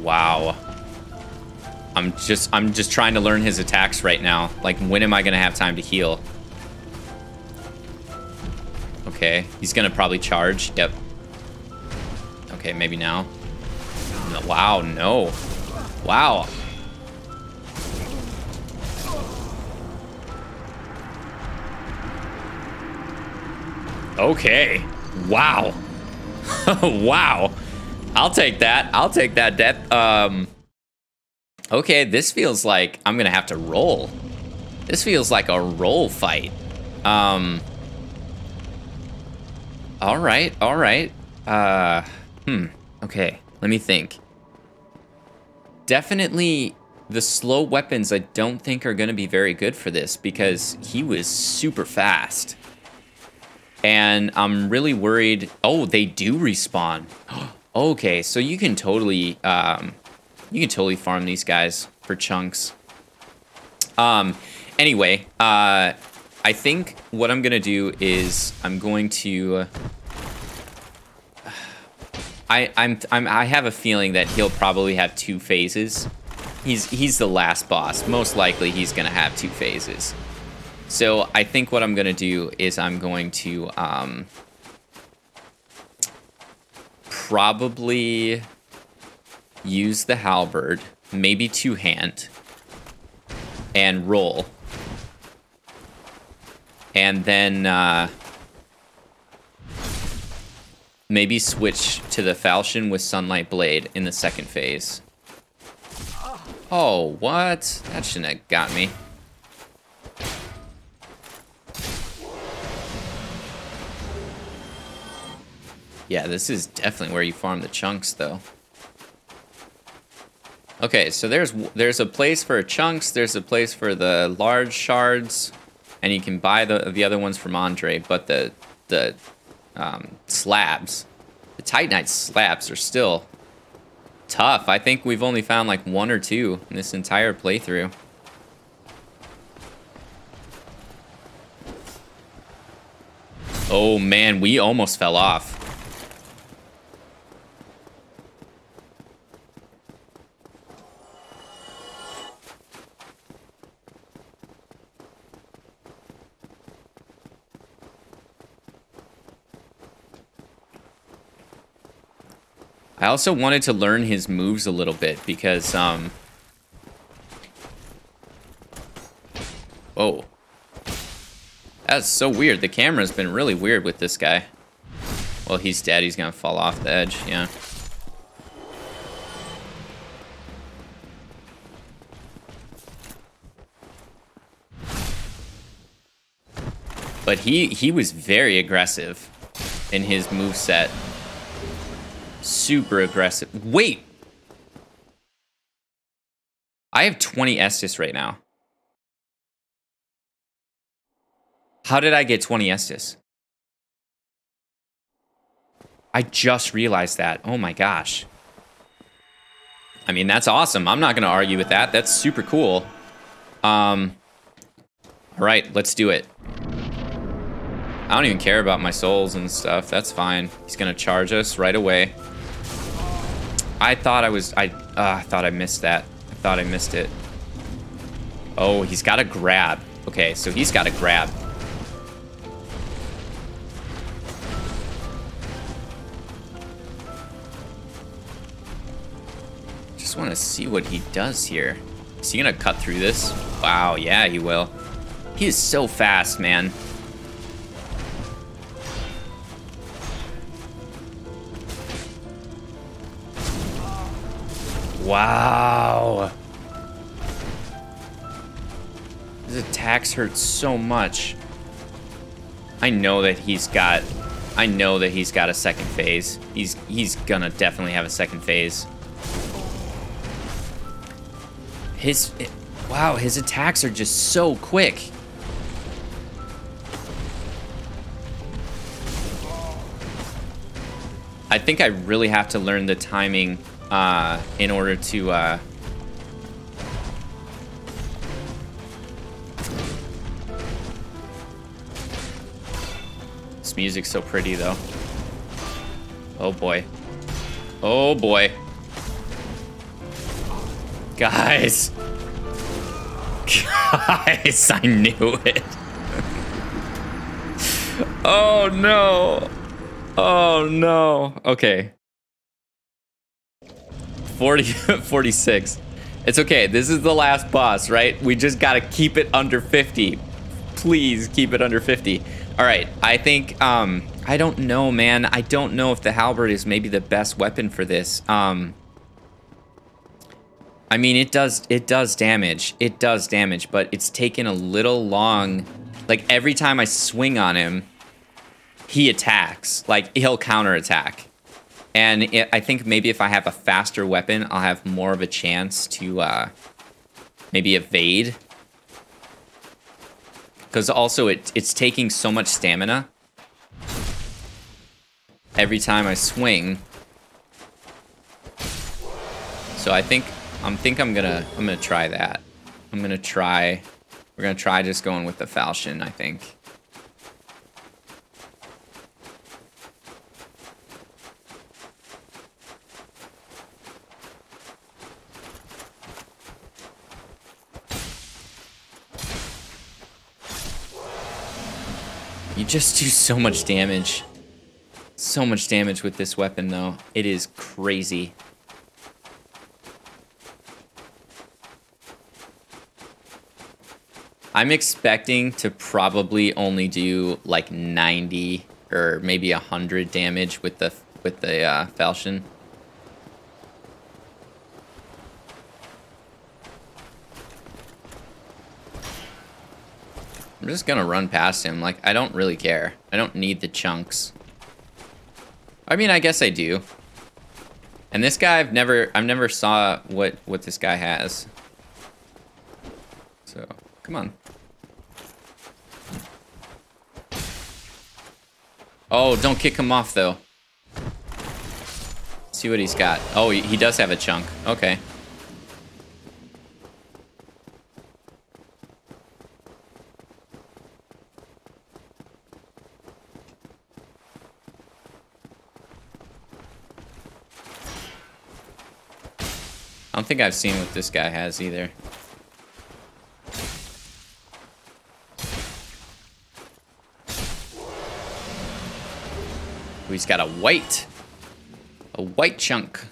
Wow. I'm just I'm just trying to learn his attacks right now. Like, when am I gonna have time to heal? Okay, he's gonna probably charge. Yep, Okay, maybe now. No, wow, no. Wow. Okay. Wow. wow. I'll take that. I'll take that death. Um, okay, this feels like I'm to have to roll. This feels like a roll fight. Um, all right, all right. Uh, Hmm. Okay. Let me think. Definitely the slow weapons I don't think are going to be very good for this because he was super fast. And I'm really worried. Oh, they do respawn. okay, so you can totally, um, you can totally farm these guys for chunks. Um, anyway, uh, I think what I'm going to do is I'm going to I, I'm, I'm, I have a feeling that he'll probably have two phases. He's, he's the last boss. Most likely he's going to have two phases. So I think what I'm going to do is I'm going to um, probably use the halberd, maybe two-hand, and roll. And then... Uh, Maybe switch to the falchion with Sunlight Blade in the second phase. Oh, what? That shouldn't have got me. Yeah, this is definitely where you farm the chunks, though. Okay, so there's there's a place for chunks, there's a place for the large shards, and you can buy the the other ones from Andre, but the the um, slabs. The Titanite slabs are still tough. I think we've only found like one or two in this entire playthrough. Oh man, we almost fell off. I also wanted to learn his moves a little bit because, um... Oh. That's so weird. The camera's been really weird with this guy. Well, he's dead. He's gonna fall off the edge, yeah. But he, he was very aggressive in his move set. Super aggressive. Wait! I have 20 Estus right now. How did I get 20 Estus? I just realized that. Oh my gosh. I mean, that's awesome. I'm not going to argue with that. That's super cool. Um, all right, let's do it. I don't even care about my souls and stuff. That's fine. He's going to charge us right away. I thought I was... I, uh, thought I missed that. I thought I missed it. Oh, he's got a grab. Okay, so he's got a grab. Just want to see what he does here. Is he going to cut through this? Wow, yeah, he will. He is so fast, man. Wow. His attacks hurt so much. I know that he's got I know that he's got a second phase. He's he's gonna definitely have a second phase. His wow, his attacks are just so quick. I think I really have to learn the timing uh, in order to uh, This music's so pretty though. Oh boy. Oh boy. Guys. Guys, I knew it. oh no. Oh no. Okay. 40, 46. It's okay. This is the last boss, right? We just got to keep it under 50. Please keep it under 50. All right. I think, um, I don't know, man. I don't know if the halberd is maybe the best weapon for this. Um, I mean, it does, it does damage. It does damage, but it's taken a little long. Like every time I swing on him, he attacks. Like he'll counterattack. And it, I think maybe if I have a faster weapon, I'll have more of a chance to uh, maybe evade. Because also it, it's taking so much stamina every time I swing. So I think I'm think I'm gonna I'm gonna try that. I'm gonna try we're gonna try just going with the falchion, I think. You just do so much damage. So much damage with this weapon, though. It is crazy. I'm expecting to probably only do like 90 or maybe 100 damage with the with the uh, falchion. I'm just gonna run past him. Like, I don't really care. I don't need the chunks. I mean, I guess I do. And this guy, I've never, I've never saw what, what this guy has. So, come on. Oh, don't kick him off, though. See what he's got. Oh, he, he does have a chunk. Okay. I don't think I've seen what this guy has either. He's got a white. A white chunk.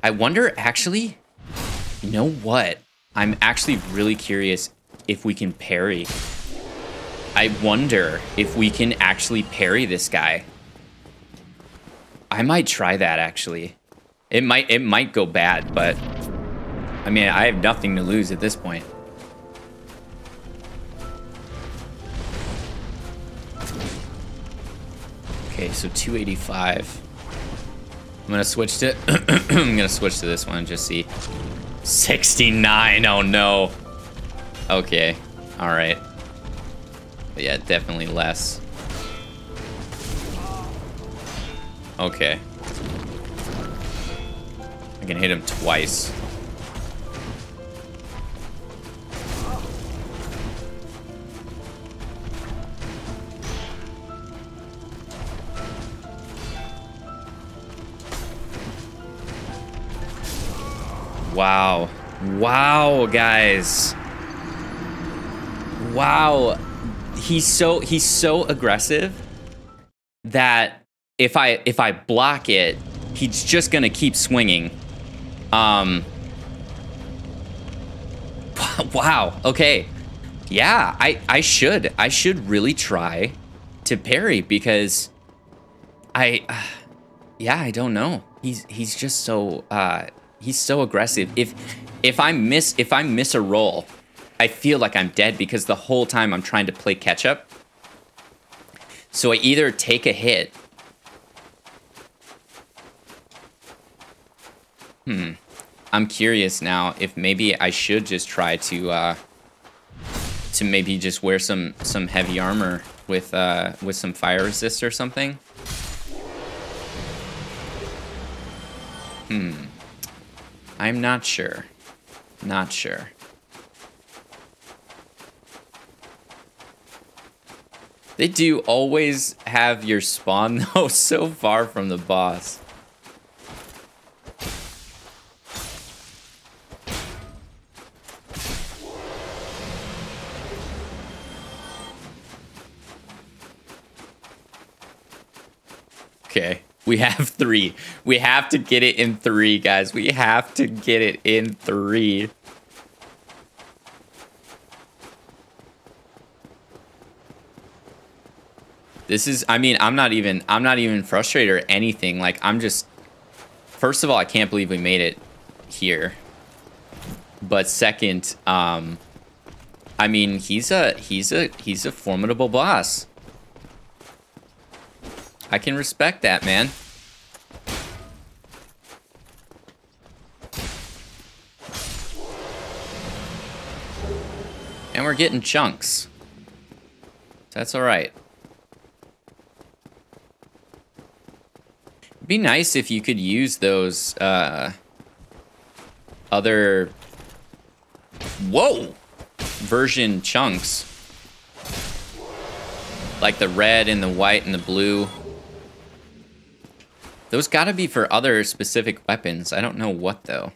I wonder, actually, you know what? I'm actually really curious if we can parry. I wonder if we can actually parry this guy. I might try that actually. It might it might go bad, but I mean, I have nothing to lose at this point. Okay, so 285. I'm gonna switch to I'm gonna switch to this one just see. 69, oh no. Okay, alright. But yeah, definitely less. Okay. I can hit him twice. Wow. Wow, guys. Wow. He's so he's so aggressive that if I if I block it, he's just to keep swinging. Um Wow. Okay. Yeah, I I should. I should really try to parry because I uh, yeah, I don't know. He's he's just so uh he's so aggressive. If if I miss if I miss a roll, I feel like I'm dead because the whole time I'm trying to play catch up. So I either take a hit. Hmm. I'm curious now if maybe I should just try to uh to maybe just wear some some heavy armor with uh with some fire resist or something. Hmm. I'm not sure. Not sure. They do always have your spawn, though, so far from the boss. Okay. We have three. We have to get it in three, guys. We have to get it in three. This is, I mean, I'm not even, I'm not even frustrated or anything. Like, I'm just, first of all, I can't believe we made it here. But second, um, I mean, he's a, he's a, he's a formidable boss. I can respect that, man. And we're getting chunks. That's alright. It'd be nice if you could use those, uh, other... Whoa! Version chunks. Like the red and the white and the blue. Those gotta be for other specific weapons. I don't know what, though.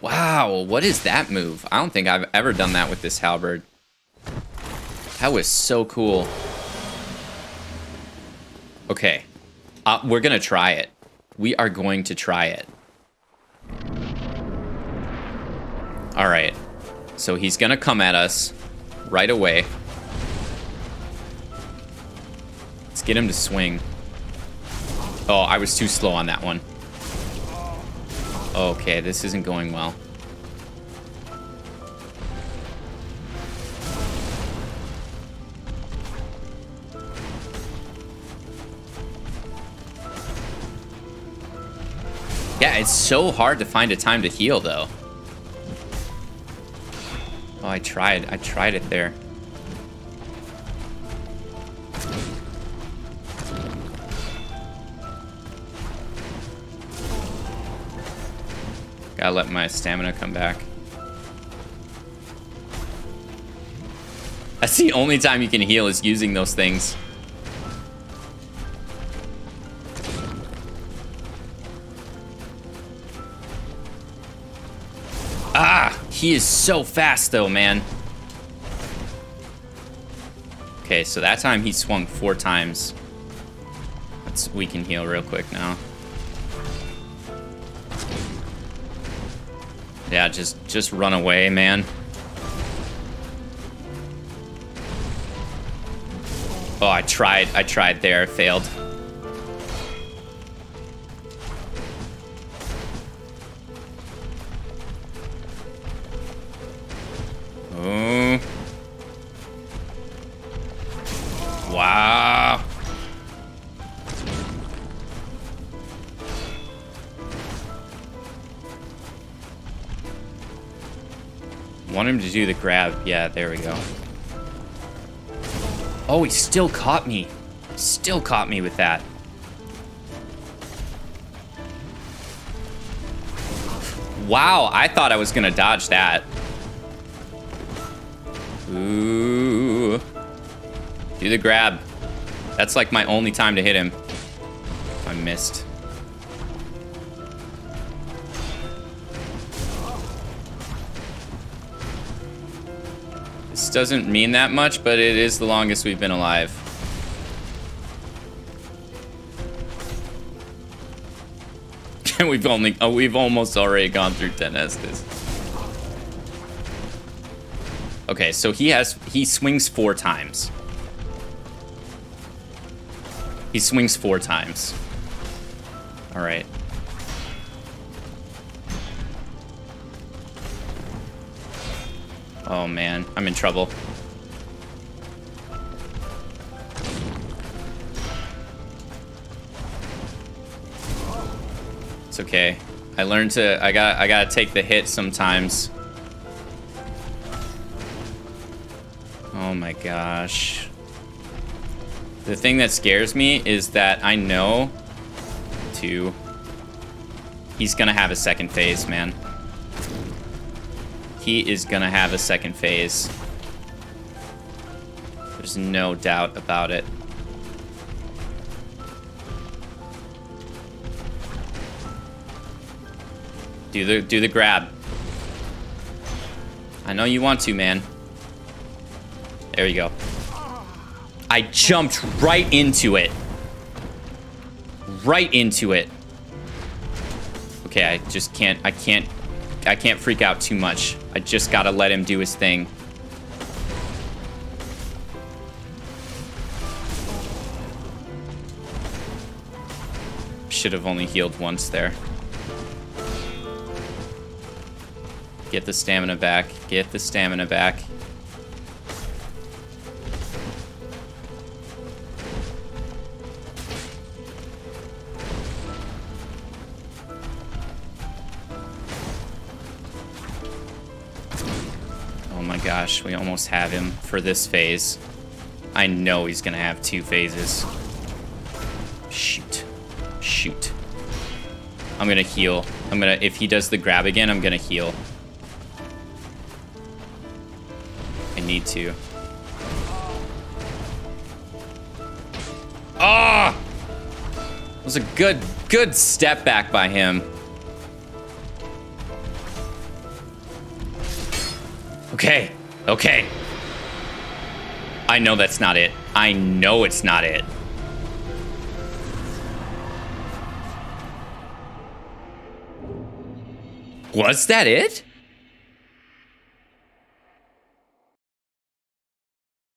Wow, what is that move? I don't think I've ever done that with this halberd. That was so cool. Okay. Uh, we're gonna try it. We are going to try it. Alright. So he's gonna come at us right away. Let's get him to swing. Oh, I was too slow on that one. Okay, this isn't going well. Yeah, it's so hard to find a time to heal, though. Oh, I tried. I tried it there. Gotta let my stamina come back. That's the only time you can heal is using those things. He is so fast though, man. Okay, so that time he swung four times. Let's, we can heal real quick now. Yeah, just just run away, man. Oh, I tried. I tried there. Failed. Grab. Yeah, there we go. Oh, he still caught me. Still caught me with that. Wow, I thought I was gonna dodge that. Ooh. Do the grab. That's like my only time to hit him. I missed. Doesn't mean that much, but it is the longest we've been alive. we've only oh, we've almost already gone through 10 Estus. Okay, so he has he swings four times. He swings four times. All right. I'm in trouble. It's okay. I learned to I got I got to take the hit sometimes. Oh my gosh. The thing that scares me is that I know to he's to have a second phase, man. He is gonna have a second phase. There's no doubt about it. Do the do the grab. I know you want to, man. There you go. I jumped right into it. Right into it. Okay, I just can't I can't I can't freak out too much. I just gotta let him do his thing. Should have only healed once there. Get the stamina back. Get the stamina back. Have him for this phase. I know he's gonna have two phases. Shoot. Shoot. I'm gonna heal. I'm gonna, if he does the grab again, I'm gonna heal. I need to. Ah! Oh! It was a good, good step back by him. Okay. Okay. I know that's not it. I know it's not it. Was that it?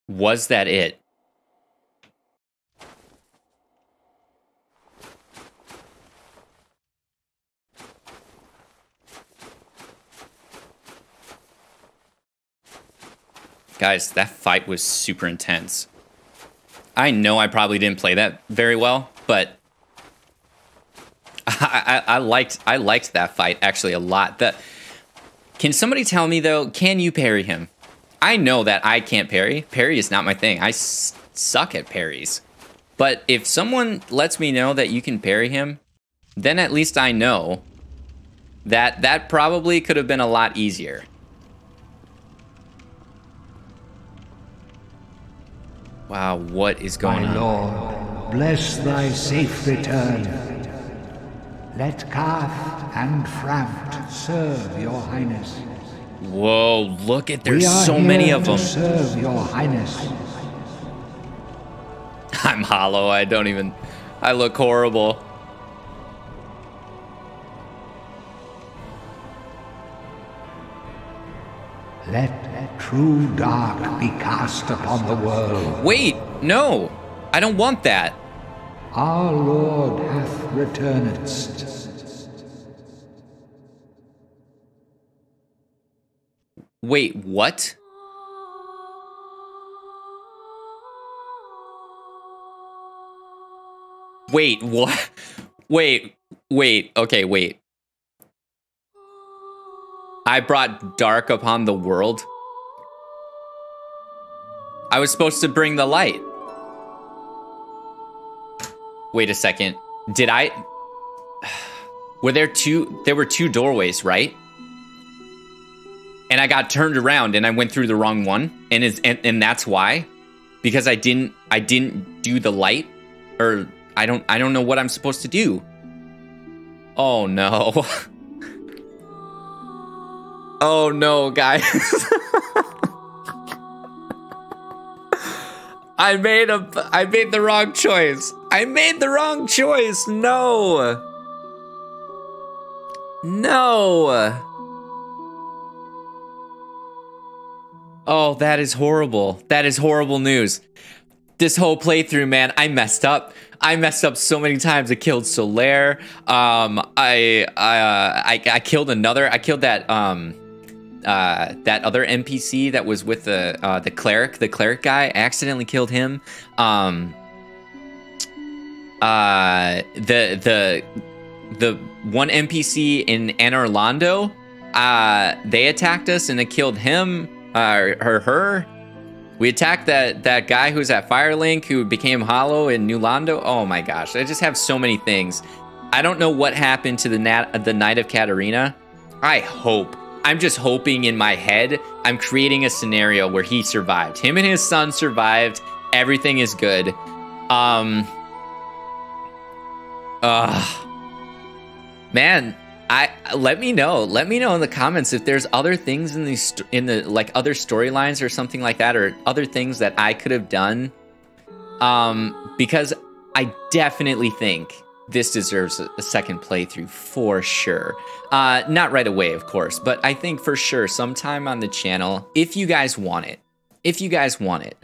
Was that it? Guys, that fight was super intense. I know I probably didn't play that very well, but I, I, I liked I liked that fight actually a lot. The, can somebody tell me though? Can you parry him? I know that I can't parry. Parry is not my thing. I suck at parries. But if someone lets me know that you can parry him, then at least I know that that probably could have been a lot easier. Wow, what is going My on? lord, bless thy safe return. Let Kaathe and Frampt serve your highness. Whoa, look at there's so many of to them. serve your highness. I'm hollow. I don't even. I look horrible. True dark be cast upon the world. Wait, no. I don't want that. Our Lord hath returned. Wait, what? Wait, what? Wait, wait, okay, wait. I brought dark upon the world. I was supposed to bring the light. Wait a second. Did I Were there two there were two doorways, right? and I got turned around and I went through the wrong one, and is and, and that's why, because I didn't I didn't do the light, or I don't I don't know what I'm supposed to do. Oh no. oh no, guys. I made a I made the wrong choice. I made the wrong choice. No. No. Oh, that is horrible. That is horrible news. This whole playthrough, man, I messed up. I messed up so many times. I killed Solaire. Um, I, I, uh, I, I killed another. I killed that, um, uh, that other NPC that was with the, uh, the cleric, the cleric guy. Accidentally killed him. Um, uh, the, the, the one NPC in Anor Londo, uh, they attacked us and they killed him uh, her, her. We attacked that that guy who's at Firelink who became Hollow in New Londo. Oh my gosh, I just have so many things. I don't know what happened to the nat the Knight of Catarina. I hope. I'm just hoping in my head. I'm creating a scenario where he survived. Him and his son survived. Everything is good. Um. Uh, man, I let me know. Let me know in the comments if there's other things in these in the like other storylines or something like that, or other things that I could have done. Um, because I definitely think this deserves a, second playthrough for sure. Uh, not right away, of course, but I think for sure sometime on the channel, if you guys want it, if you guys want it,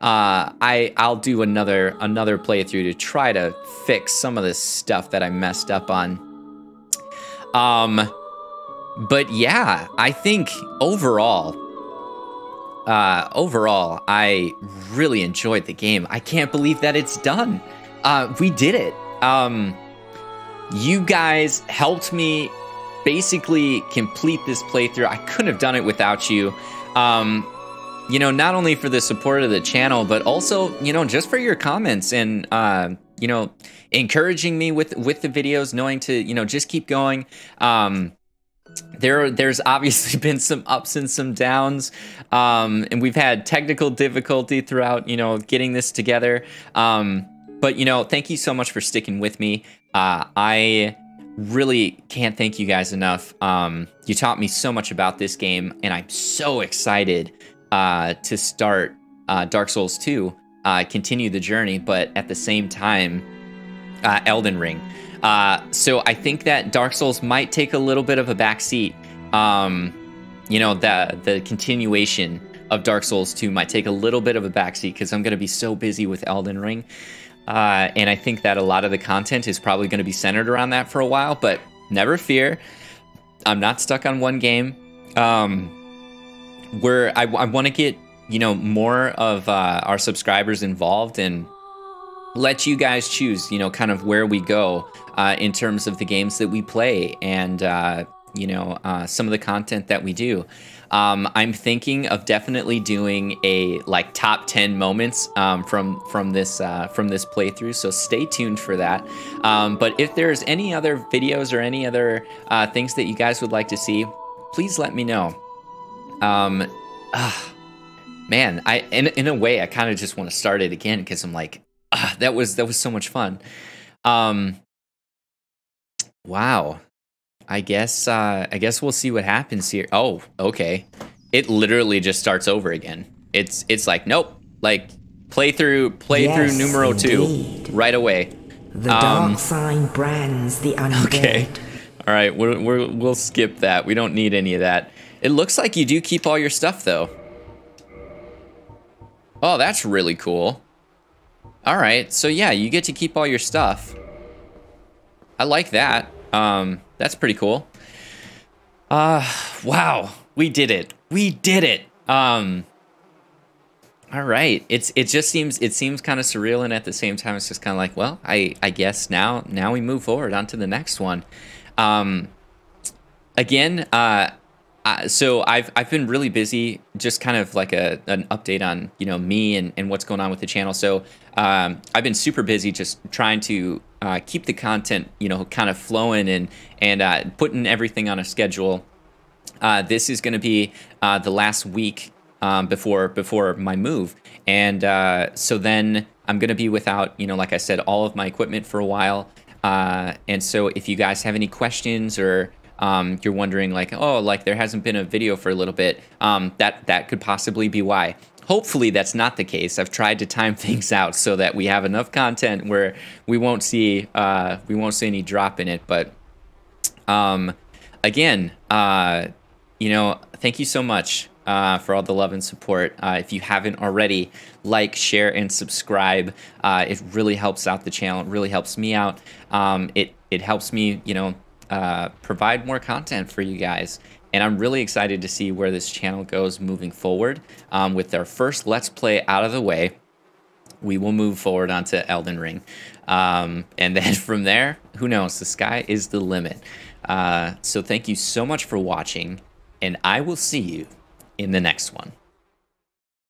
uh, I I'll do another another playthrough to try to fix some of this stuff that I messed up on. Um, but yeah, I think overall, uh, overall, I really enjoyed the game. I can't believe that it's done. Uh, we did it. Um, you guys helped me basically complete this playthrough. I couldn't have done it without you. Um, you know, not only for the support of the channel, but also, you know, just for your comments and, uh, you know, encouraging me with with the videos, knowing to, you know, just keep going. Um, there, there's obviously been some ups and some downs, um, and we've had technical difficulty throughout, you know, getting this together. Um, but you know, thank you so much for sticking with me. Uh, I really can't thank you guys enough. Um, you taught me so much about this game, and I'm so excited uh, to start uh, Dark Souls 2, uh, continue the journey, but at the same time, uh, Elden Ring. Uh, so I think that Dark Souls might take a little bit of a backseat. Um, you know, the the continuation of Dark Souls 2 might take a little bit of a backseat because I'm going to be so busy with Elden Ring. Uh, and I think that a lot of the content is probably going to be centered around that for a while, but never fear. I'm not stuck on one game. Um, where I, I want to get, you know, more of uh, our subscribers involved and let you guys choose, you know, kind of where we go uh, in terms of the games that we play and, uh, you know, uh, some of the content that we do. Um, I'm thinking of definitely doing a like top 10 moments um, from from this uh, from this playthrough. So stay tuned for that. Um, but if there's any other videos or any other uh, things that you guys would like to see, please let me know. Um, ah, man, I in in a way I kind of just want to start it again because I'm like, that was that was so much fun. Um, wow. I guess uh, I guess we'll see what happens here. Oh, okay. It literally just starts over again. It's it's like nope, like playthrough playthrough Yes, numero two right away. The Um, dark sign brands the undead. Okay. All right, we're, we're, we'll skip that. We don't need any of that. It looks like you do keep all your stuff, though. Oh, that's really cool. All right, so yeah, you get to keep all your stuff. I like that. Um, that's pretty cool. Uh, wow, we did it. We did it. Um, all right. It's it just seems it seems kind of surreal and at the same time it's just kind of like, well, I I guess now now we move forward on to the next one. Um again, uh uh, so I've I've been really busy, just kind of like a an update on you know me and, and what's going on with the channel. So um, I've been super busy, just trying to uh, keep the content you know kind of flowing and and uh, putting everything on a schedule. Uh, this is going to be uh, the last week um, before before my move, and uh, so then I'm going to be without you know like I said all of my equipment for a while. Uh, and so if you guys have any questions or um, you're wondering like oh like there hasn't been a video for a little bit, um, that that could possibly be why. Hopefully that's not the case. I've tried to time things out so that we have enough content where we won't see uh, we won't see any drop in it, but um, again, uh, you know, thank you so much uh, for all the love and support. Uh, if you haven't already, like, share, and subscribe. Uh, it really helps out the channel. It really helps me out. Um, it it helps me, you know, uh, provide more content for you guys. And I'm really excited to see where this channel goes moving forward. Um, with our first Let's Play out of the way, we will move forward onto Elden Ring. Um, and then from there, who knows? The sky is the limit. Uh, so thank you so much for watching, and I will see you in the next one.